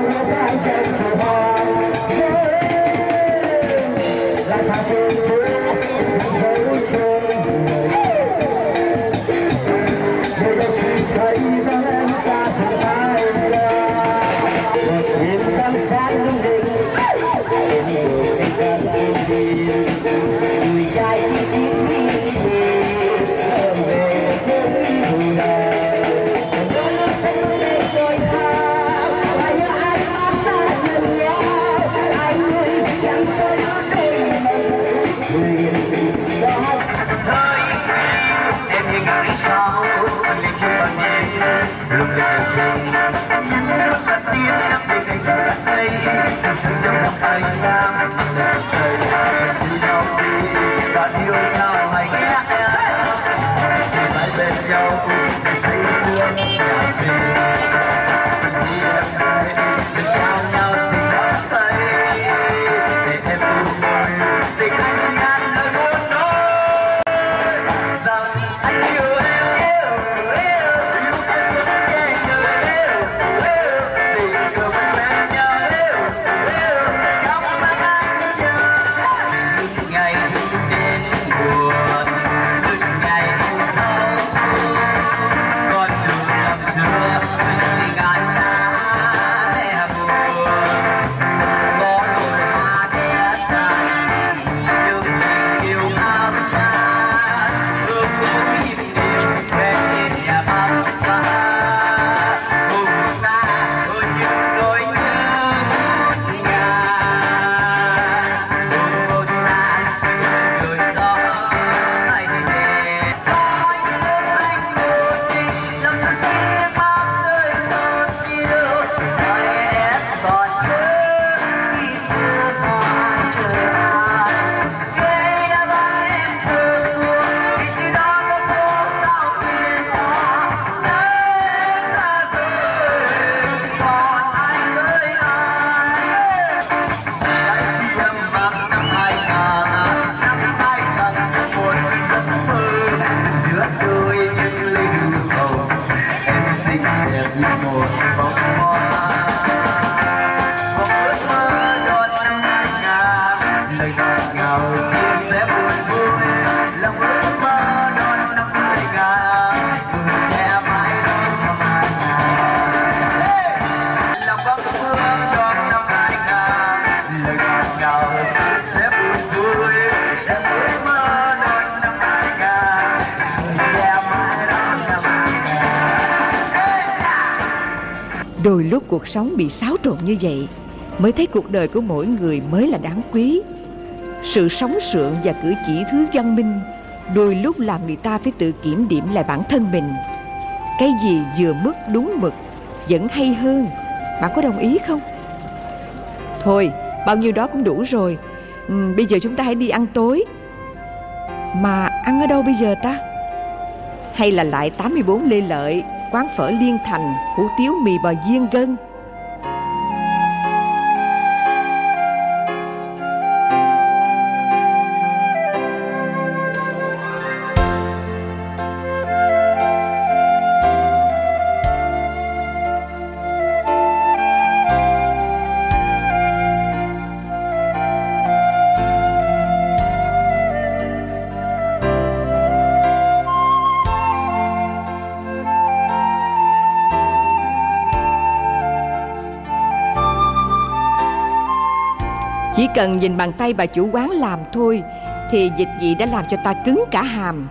A: Bị xáo trộn như vậy mới thấy cuộc đời của mỗi người mới là đáng quý. Sự sống sượng và cử chỉ thứ văn minh đôi lúc làm người ta phải tự kiểm điểm lại bản thân mình. Cái gì vừa mức đúng mực vẫn hay hơn bạn có đồng ý không? Thôi bao nhiêu đó cũng đủ rồi. Ừ, bây giờ chúng ta hãy đi ăn tối. Mà ăn ở đâu bây giờ ta? Hay là lại 84 Lê Lợi quán phở Liên Thành hủ tiếu mì bò viên gân? Cần nhìn bàn tay bà chủ quán làm thôi Thì dịch vị đã làm cho ta cứng cả hàm.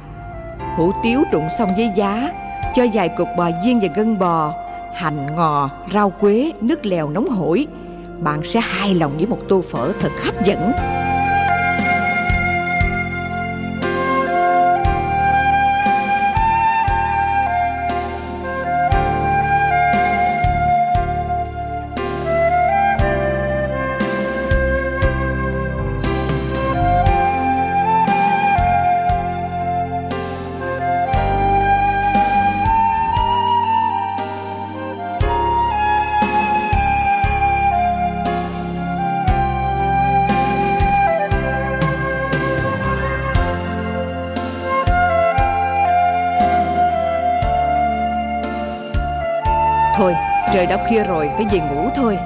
A: Hủ tiếu trụng xong với giá Cho vài cục bò viên và gân bò Hành ngò, rau quế, nước lèo nóng hổi Bạn sẽ hài lòng với một tô phở thật hấp dẫn. Khuya rồi, phải về ngủ thôi.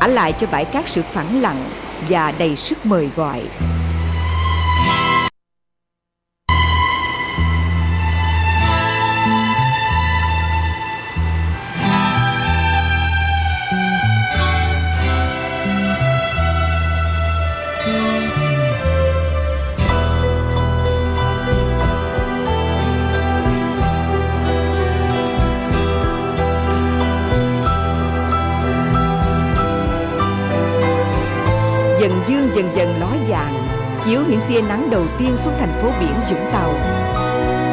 A: Ả lại cho bãi cát sự phẳng lặng và đầy sức mời gọi. Tia nắng đầu tiên xuống thành phố biển Vũng Tàu.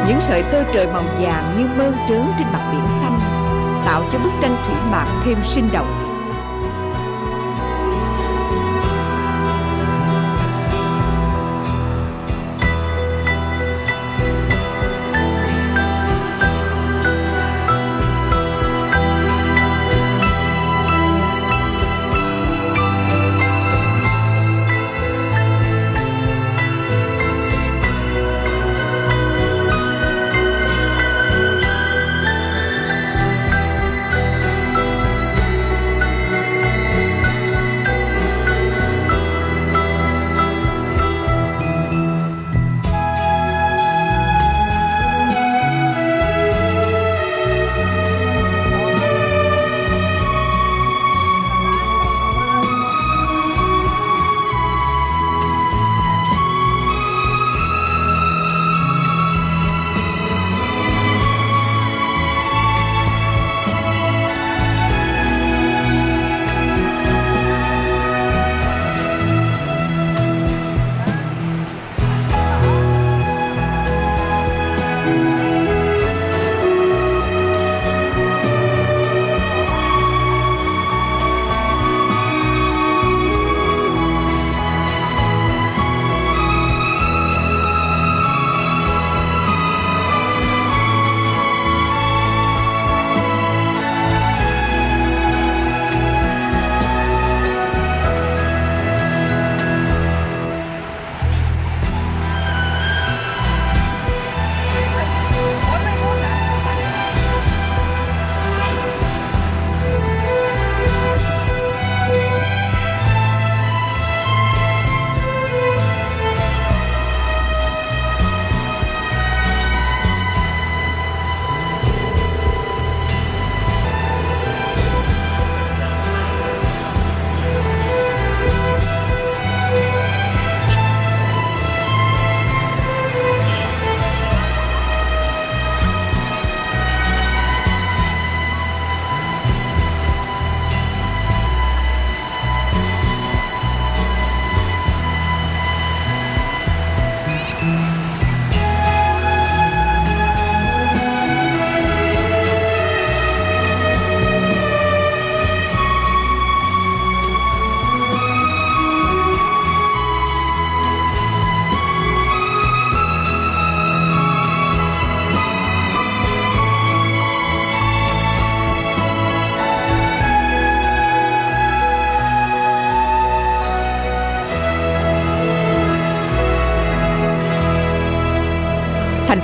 A: Những sợi tơ trời màu vàng như mơn trớn trên mặt biển xanh tạo cho bức tranh thủy mạc thêm sinh động.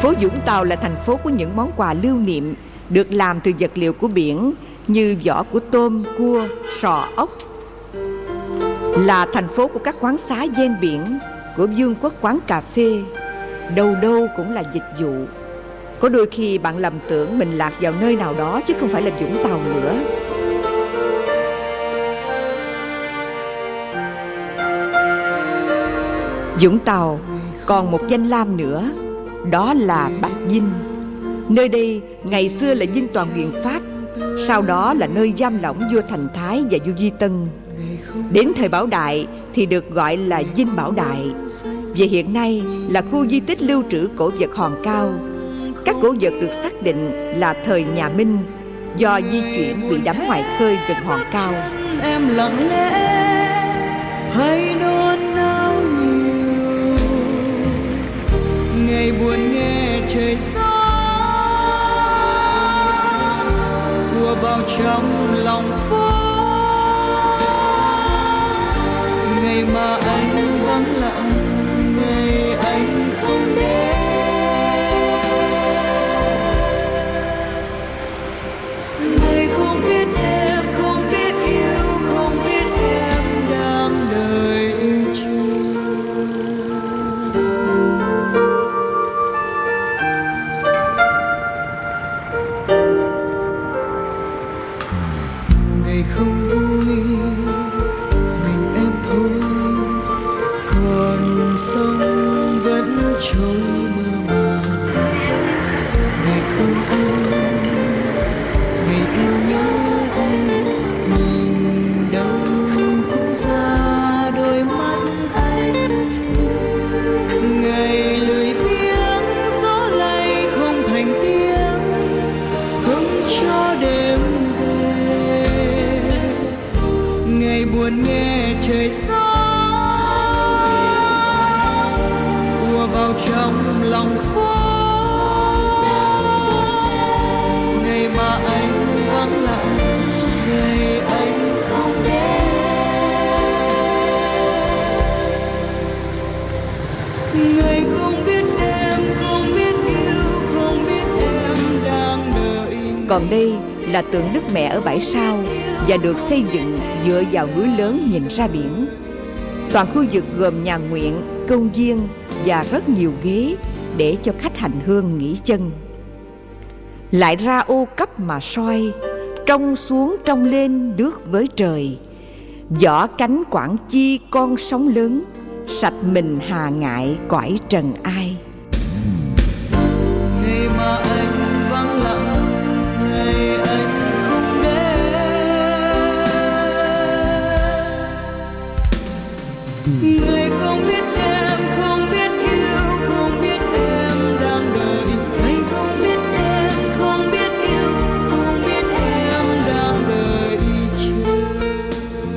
A: Phố Vũng Tàu là thành phố của những món quà lưu niệm được làm từ vật liệu của biển như vỏ của tôm, cua, sò, ốc. Là thành phố của các quán xá ven biển, của vương quốc quán cà phê. Đâu đâu cũng là dịch vụ. Có đôi khi bạn lầm tưởng mình lạc vào nơi nào đó chứ không phải là Vũng Tàu nữa. Vũng Tàu còn một danh lam nữa đó là Bạch Dinh. Nơi đây, ngày xưa là dinh toàn quyền Pháp, Sau đó là nơi giam lỏng vua Thành Thái và vua Di Tân. Đến thời Bảo Đại thì được gọi là Dinh Bảo Đại. Về hiện nay là khu di tích lưu trữ cổ vật Hòn Cao. Các cổ vật được xác định là thời nhà Minh, Do di chuyển bị đắm ngoài khơi gần Hòn Cao.
E: Em lặng lẽ hay ngày buồn nghe trời gió ùa vào trong lòng phố. Ngày mà anh vắng lặng. Còn
A: đây là tượng Đức Mẹ ở bãi sao và được xây dựng dựa vào núi lớn nhìn ra biển. Toàn khu vực gồm nhà nguyện, công viên và rất nhiều ghế để cho khách hành hương nghỉ chân. Lại ra ô cấp mà soi, trong xuống trong lên nước với trời. Vỏ cánh quảng chi con sóng lớn, sạch mình hà ngại cõi trần ai.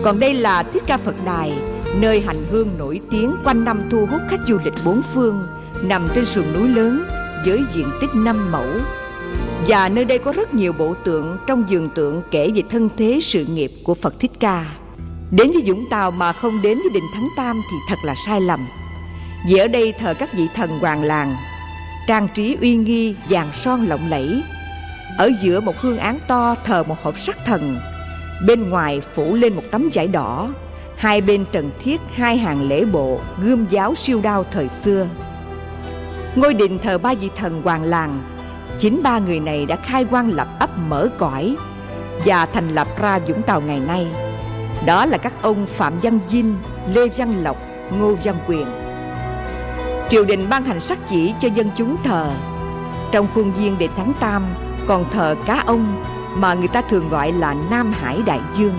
A: Còn đây là Thích Ca Phật Đài, nơi hành hương nổi tiếng quanh năm thu hút khách du lịch bốn phương, nằm trên sườn núi lớn với diện tích 5 mẫu. Và nơi đây có rất nhiều bộ tượng trong giường tượng kể về thân thế sự nghiệp của Phật Thích Ca. Đến với Vũng Tàu mà không đến với Đình Thắng Tam thì thật là sai lầm. Vì ở đây thờ các vị thần hoàng làng, trang trí uy nghi, vàng son lộng lẫy. Ở giữa một hương án to thờ một hộp sắc thần, Bên ngoài phủ lên một tấm vải đỏ. Hai bên trần thiết hai hàng lễ bộ Gươm giáo siêu đao thời xưa. Ngôi đình thờ ba vị thần hoàng làng. Chính ba người này đã khai quang lập ấp mở cõi Và thành lập ra Vũng Tàu ngày nay. Đó là các ông Phạm Văn Dinh, Lê Văn Lộc, Ngô Văn Quyền. Triều đình ban hành sắc chỉ cho dân chúng thờ. Trong khuôn viên đền Thắng Tam còn thờ cá ông mà người ta thường gọi là Nam Hải Đại Dương.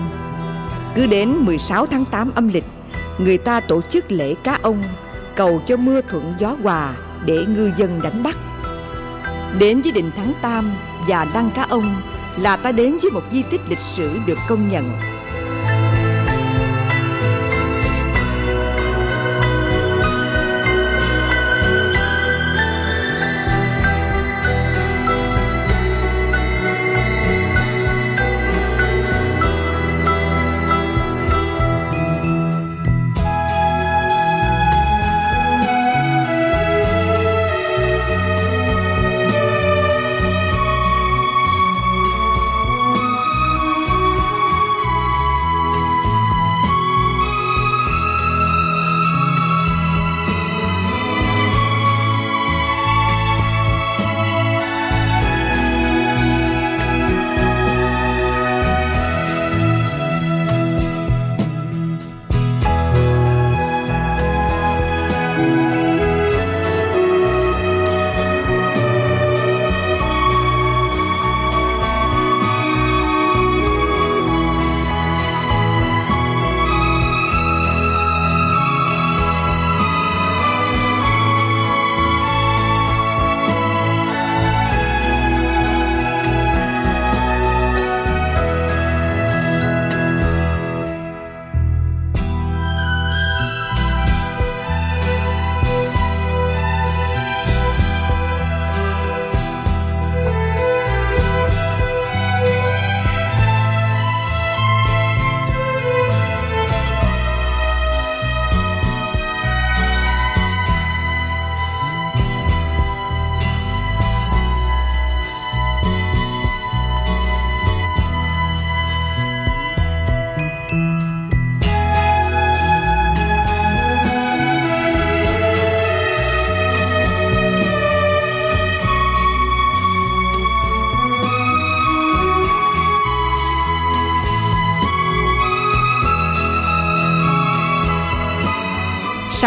A: Cứ đến 16 tháng 8 âm lịch, người ta tổ chức lễ cá ông, cầu cho mưa thuận gió hòa để ngư dân đánh bắt. Đến với đình Thắng Tam và đăng Cá Ông là ta đến với một di tích lịch sử được công nhận.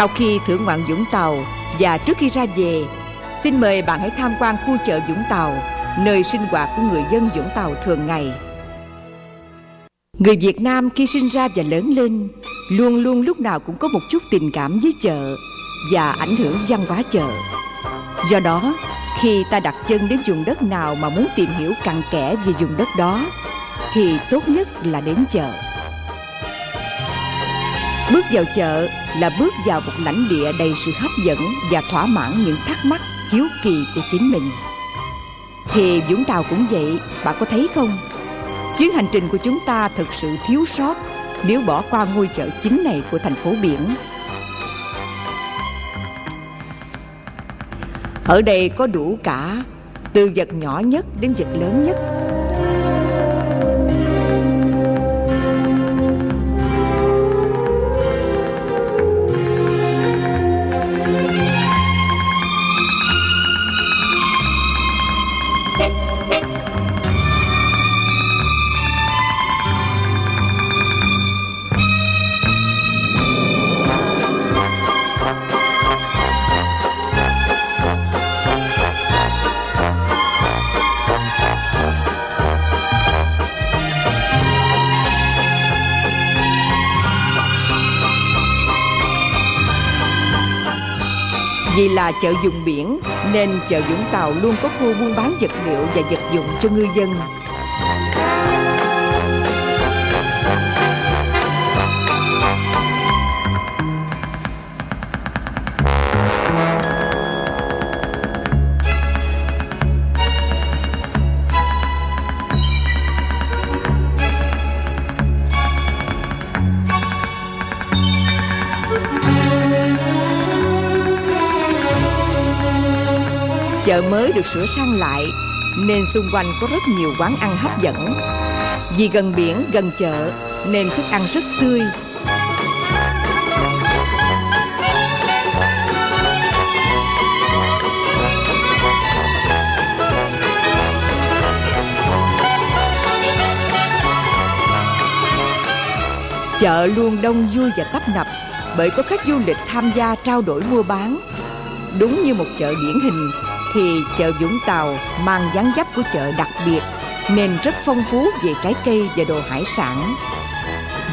A: Sau khi thưởng ngoạn Vũng Tàu và trước khi ra về, xin mời bạn hãy tham quan khu chợ Vũng Tàu, nơi sinh hoạt của người dân Vũng Tàu thường ngày. Người Việt Nam khi sinh ra và lớn lên luôn luôn lúc nào cũng có một chút tình cảm với chợ và ảnh hưởng văn hóa chợ. Do đó, khi ta đặt chân đến vùng đất nào mà muốn tìm hiểu cặn kẽ về vùng đất đó thì tốt nhất là đến chợ. Bước vào chợ là bước vào một lãnh địa đầy sự hấp dẫn và thỏa mãn những thắc mắc, hiếu kỳ của chính mình. Thì Vũng Tàu cũng vậy, bạn có thấy không? Chuyến hành trình của chúng ta thực sự thiếu sót nếu bỏ qua ngôi chợ chính này của thành phố biển. Ở đây có đủ cả, từ vật nhỏ nhất đến vật lớn nhất. Vì là chợ dùng biển, nên chợ Vũng Tàu luôn có khu buôn bán vật liệu và vật dụng cho ngư dân. Chợ mới được sửa sang lại nên xung quanh có rất nhiều quán ăn hấp dẫn. Vì gần biển, gần chợ nên thức ăn rất tươi. Chợ luôn đông vui và tấp nập bởi có khách du lịch tham gia trao đổi mua bán. Đúng như một chợ điển hình thì chợ Vũng Tàu mang dáng dấp của chợ đặc biệt nên rất phong phú về trái cây và đồ hải sản.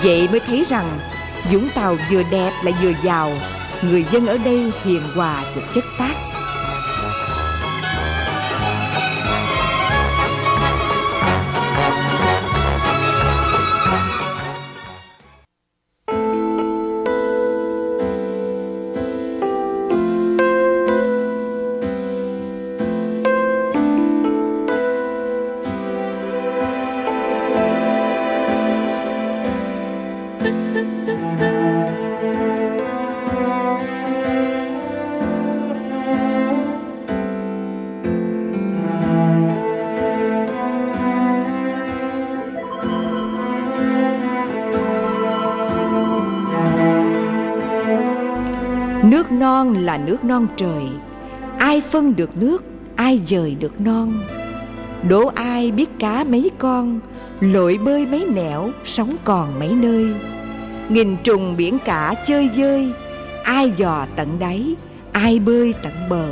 A: Vậy mới thấy rằng Vũng Tàu vừa đẹp lại vừa giàu, người dân ở đây hiền hòa và chất phác. Là nước non trời. Ai phân được nước, Ai dời được non. Đố ai biết cá mấy con, Lội bơi mấy nẻo, Sống còn mấy nơi. Nghìn trùng biển cả chơi vơi, Ai dò tận đáy, Ai bơi tận bờ.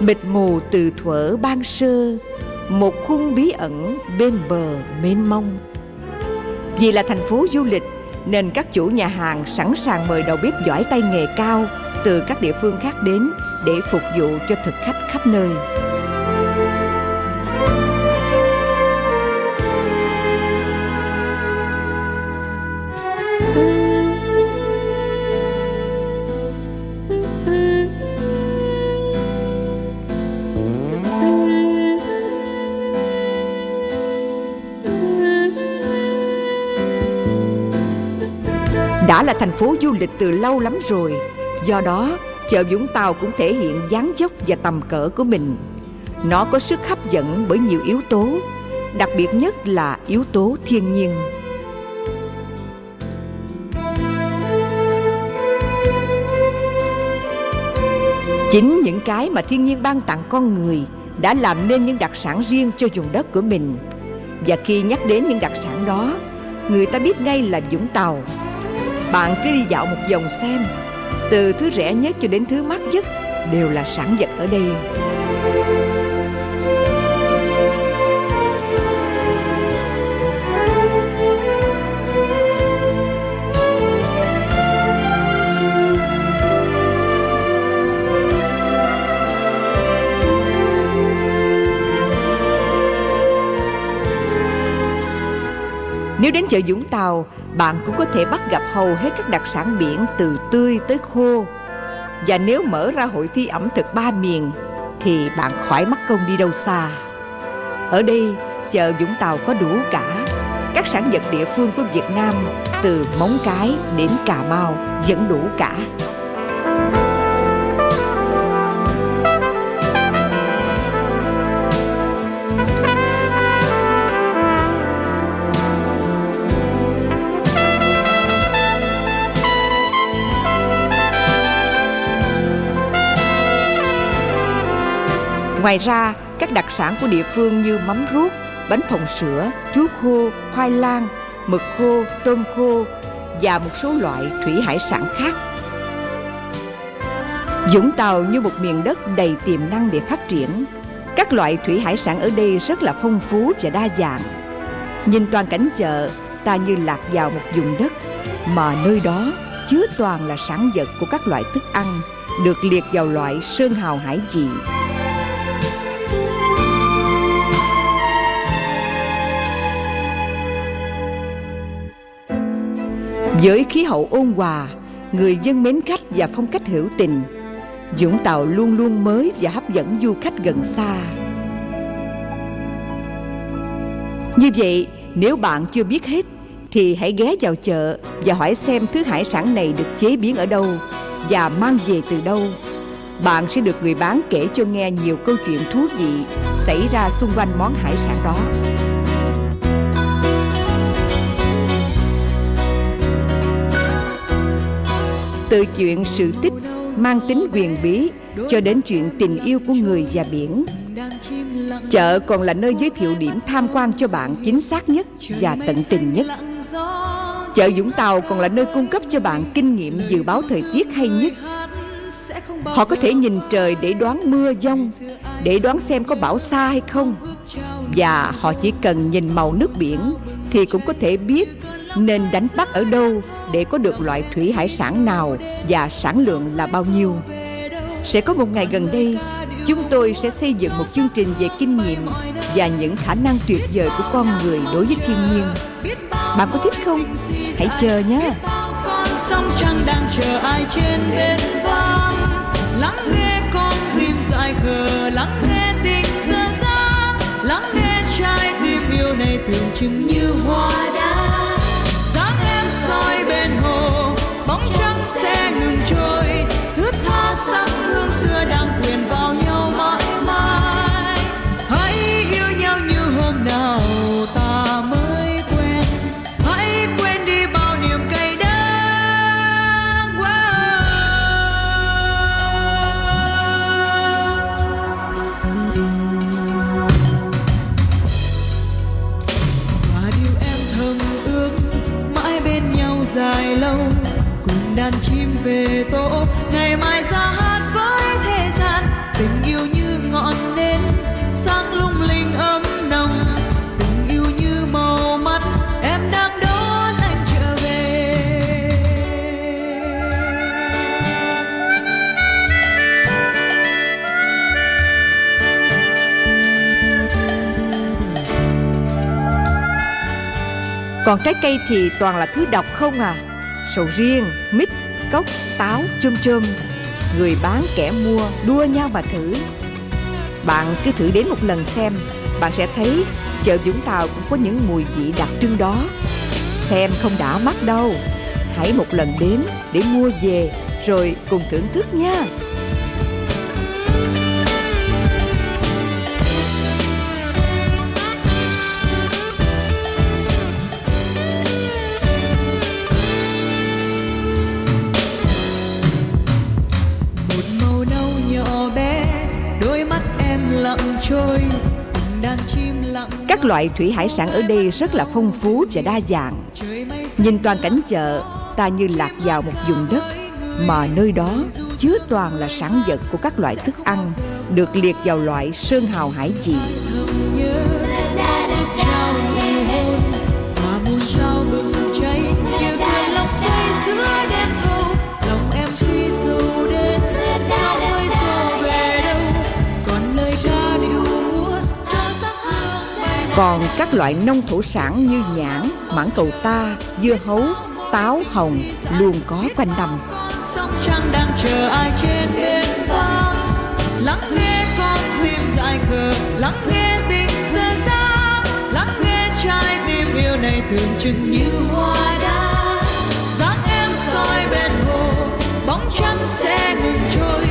A: Mịt mù từ thuở ban sơ, Một khung bí ẩn bên bờ mênh mông. Vì là thành phố du lịch, Nên các chủ nhà hàng sẵn sàng mời đầu bếp giỏi tay nghề cao từ các địa phương khác đến để phục vụ cho thực khách khắp nơi. Đã là thành phố du lịch từ lâu lắm rồi Do đó, chợ Vũng Tàu cũng thể hiện dáng dốc và tầm cỡ của mình. Nó có sức hấp dẫn bởi nhiều yếu tố, đặc biệt nhất là yếu tố thiên nhiên. Chính những cái mà thiên nhiên ban tặng con người đã làm nên những đặc sản riêng cho vùng đất của mình. Và khi nhắc đến những đặc sản đó, người ta biết ngay là Vũng Tàu. Bạn cứ đi dạo một vòng xem từ thứ rẻ nhất cho đến thứ mắc nhất đều là sản vật ở đây. Nếu đến chợ Vũng Tàu, bạn cũng có thể bắt gặp hầu hết các đặc sản biển từ tươi tới khô. Và nếu mở ra hội thi ẩm thực ba miền, thì bạn khỏi mất công đi đâu xa. Ở đây, chợ Vũng Tàu có đủ cả các sản vật địa phương của Việt Nam, từ Móng Cái đến Cà Mau vẫn đủ cả. Ngoài ra, các đặc sản của địa phương như mắm ruốc, bánh phồng sữa, chuối khô, khoai lang, mực khô, tôm khô và một số loại thủy hải sản khác. Vũng Tàu như một miền đất đầy tiềm năng để phát triển. Các loại thủy hải sản ở đây rất là phong phú và đa dạng. Nhìn toàn cảnh chợ, ta như lạc vào một vùng đất mà nơi đó chứa toàn là sản vật của các loại thức ăn được liệt vào loại sơn hào hải vị. Với khí hậu ôn hòa, người dân mến khách và phong cách hữu tình, Vũng Tàu luôn luôn mới và hấp dẫn du khách gần xa. Như vậy, nếu bạn chưa biết hết, thì hãy ghé vào chợ và hỏi xem thứ hải sản này được chế biến ở đâu và mang về từ đâu. Bạn sẽ được người bán kể cho nghe nhiều câu chuyện thú vị xảy ra xung quanh món hải sản đó. Từ chuyện sự tích mang tính quyền bí cho đến chuyện tình yêu của người và biển. Chợ còn là nơi giới thiệu điểm tham quan cho bạn chính xác nhất và tận tình nhất. Chợ Vũng Tàu còn là nơi cung cấp cho bạn kinh nghiệm dự báo thời tiết hay nhất. Họ có thể nhìn trời để đoán mưa giông, để đoán xem có bão xa hay không. Và họ chỉ cần nhìn màu nước biển thì cũng có thể biết nên đánh bắt ở đâu để có được loại thủy hải sản nào và sản lượng là bao nhiêu. Sẽ có một ngày gần đây, chúng tôi sẽ xây dựng một chương trình về kinh nghiệm và những khả năng tuyệt vời của con người đối với thiên nhiên. Bạn có thích không? Hãy chờ nhé.
E: Sông trăng đang chờ ai trên bên vang lắng nghe con tim dại khờ lắng nghe tình dơ dang lắng nghe trái tim yêu này tưởng chừng như hoa đá sẽ ngừng trôi. Thước tha sắc hương xưa đang về tổ. Ngày mai ra hát với thế gian tình yêu như ngọn nến sáng lung linh ấm nồng. Tình yêu như màu mắt em đang đón anh trở về.
A: Còn trái cây thì toàn là thứ độc không à? Sầu riêng, mít, cốc, táo, chôm chôm. Người bán kẻ mua đua nhau mà thử. Bạn cứ thử đến một lần xem Bạn sẽ thấy chợ Vũng Tàu cũng có những mùi vị đặc trưng đó. Xem không đã mắt đâu Hãy một lần đến để mua về Rồi cùng thưởng thức nha. Các loại thủy hải sản ở đây rất là phong phú và đa dạng Nhìn toàn cảnh chợ, Ta như lạc vào một vùng đất mà nơi đó chứa toàn là sản vật của các loại thức ăn được liệt vào loại sơn hào hải vị.
E: Còn
A: các loại nông thổ sản như nhãn, mãng cầu ta, dưa hấu, táo, hồng luôn có quanh năm.
E: sóng trăng đang chờ ai trên bên vang lắng nghe con tim dại khờ lắng nghe tình dở dang lắng nghe trái tim yêu này tưởng chừng như hoa đá dáng em soi bên hồ bóng trắng sẽ ngừng trôi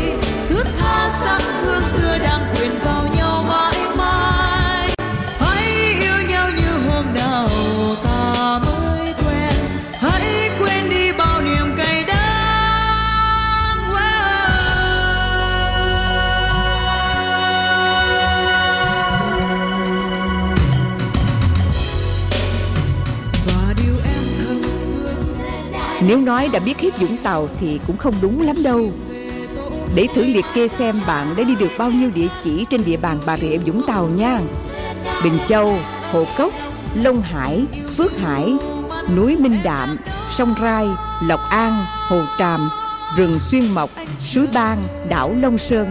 E: thước tha sắc hương xưa đang quyền vào
A: Nếu nói đã biết hết Vũng Tàu thì cũng không đúng lắm đâu. Để thử liệt kê xem bạn đã đi được bao nhiêu địa chỉ trên địa bàn Bà Rịa Vũng Tàu nha. Bình Châu, Hồ Cốc, Long Hải, Phước Hải, núi Minh Đạm, sông Rai, Lộc An, Hồ Tràm, rừng Xuyên Mộc, suối Ban, đảo Long Sơn.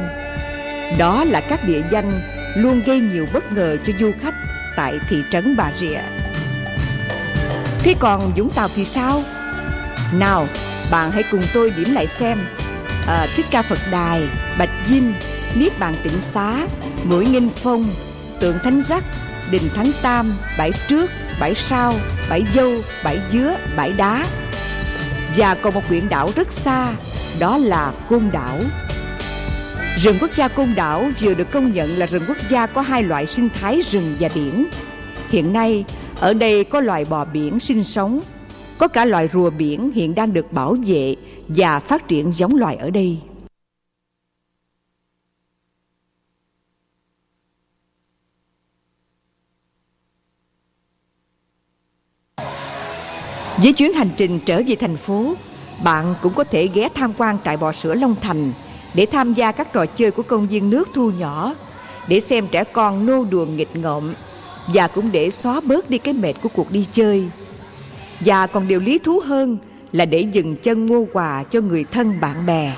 A: Đó là các địa danh luôn gây nhiều bất ngờ cho du khách tại thị trấn Bà Rịa. Thế còn Vũng Tàu thì sao? Nào, bạn hãy cùng tôi điểm lại xem. À, Thích Ca Phật Đài, Bạch Dinh, Niết Bàn Tịnh Xá, Mũi Nghinh Phong, Tượng Thánh Giác, Đình Thánh Tam, Bãi Trước, Bãi Sau, Bãi Dâu, Bãi Dứa, Bãi Đá. Và còn một huyện đảo rất xa, đó là Côn Đảo. Rừng quốc gia Côn Đảo vừa được công nhận là rừng quốc gia có hai loại sinh thái rừng và biển. Hiện nay, ở đây có loài bò biển sinh sống, có cả loài rùa biển hiện đang được bảo vệ và phát triển giống loài ở đây. Với chuyến hành trình trở về thành phố, bạn cũng có thể ghé tham quan trại bò sữa Long Thành để tham gia các trò chơi của công viên nước thu nhỏ, để xem trẻ con nô đùa nghịch ngợm và cũng để xóa bớt đi cái mệt của cuộc đi chơi. Và còn điều lý thú hơn là để dừng chân mua quà cho người thân bạn bè.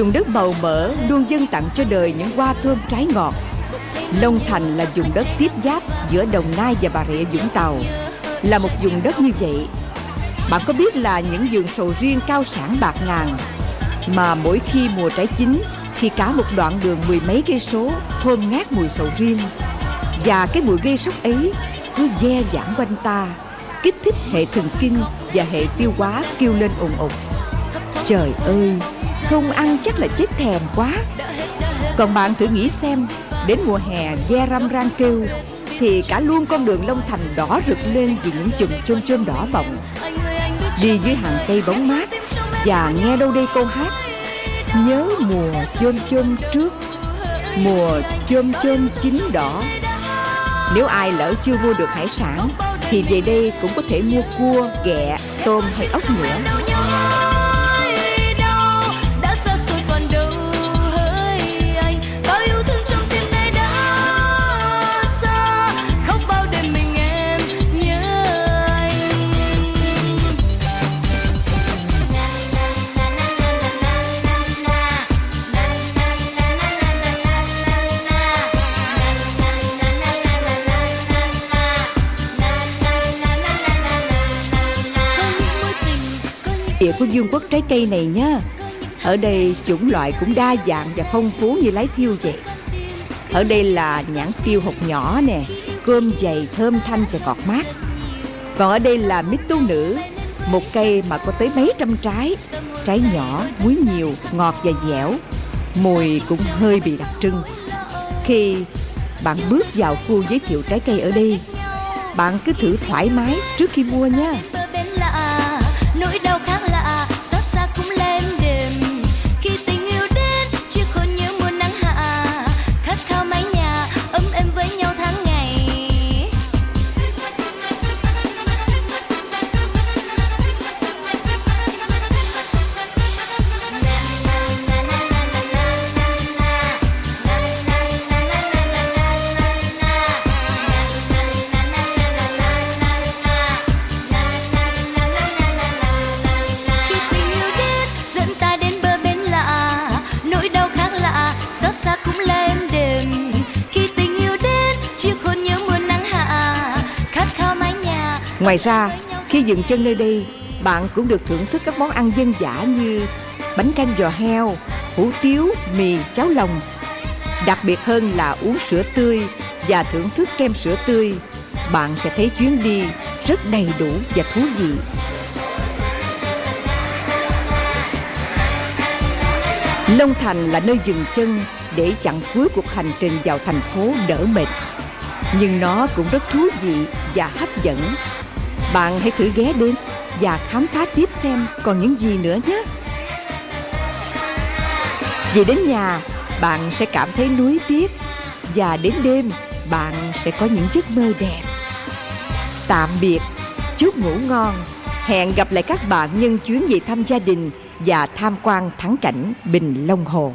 A: Dùng đất màu mỡ luôn dâng tặng cho đời những hoa thơm trái ngọt. Long Thành là vùng đất tiếp giáp giữa Đồng Nai và Bà Rịa Vũng Tàu. Là một vùng đất như vậy Bạn có biết là những vườn sầu riêng cao sản bạc ngàn Mà mỗi khi mùa trái chín Thì cả một đoạn đường mười mấy cây số Thơm ngát mùi sầu riêng. Và cái mùi gây sốc ấy cứ ve vãn quanh ta Kích thích hệ thần kinh và hệ tiêu hóa kêu lên ồn ồn. Trời ơi, không ăn chắc là chết thèm quá. Còn bạn thử nghĩ xem Đến mùa hè ve răm ran kêu Thì cả luôn con đường Long Thành đỏ rực lên Vì những chùm chôm chôm đỏ bọng. Đi dưới hàng cây bóng mát Và nghe đâu đây câu hát Nhớ mùa chôm chôm trước Mùa chôm chôm chín đỏ. Nếu ai lỡ chưa mua được hải sản Thì về đây cũng có thể mua cua, ghẹ, tôm hay ốc nữa. Của vương quốc trái cây này nhá. Ở đây chủng loại cũng đa dạng và phong phú như lái thiêu vậy. Ở đây là nhãn tiêu hột nhỏ nè Cơm dày thơm thanh và ngọt mát. Còn ở đây là mít tú nữ Một cây mà có tới mấy trăm trái. Trái nhỏ, muối nhiều, ngọt và dẻo. Mùi cũng hơi bị đặc trưng. Khi bạn bước vào khu giới thiệu trái cây ở đây Bạn cứ thử thoải mái trước khi mua nha Ngoài ra, khi dừng chân nơi đây, bạn cũng được thưởng thức các món ăn dân dã như bánh canh giò heo, hủ tiếu, mì, cháo lòng. Đặc biệt hơn là uống sữa tươi và thưởng thức kem sữa tươi. Bạn sẽ thấy chuyến đi rất đầy đủ và thú vị. Long Thành là nơi dừng chân để chặn cuối cuộc hành trình vào thành phố đỡ mệt. Nhưng nó cũng rất thú vị và hấp dẫn. Bạn hãy thử ghé đến và khám phá tiếp xem còn những gì nữa nhé. Về đến nhà, bạn sẽ cảm thấy nuối tiếc và đến đêm bạn sẽ có những giấc mơ đẹp. Tạm biệt, chúc ngủ ngon. Hẹn gặp lại các bạn nhân chuyến về thăm gia đình và tham quan thắng cảnh Bình Long Hồ.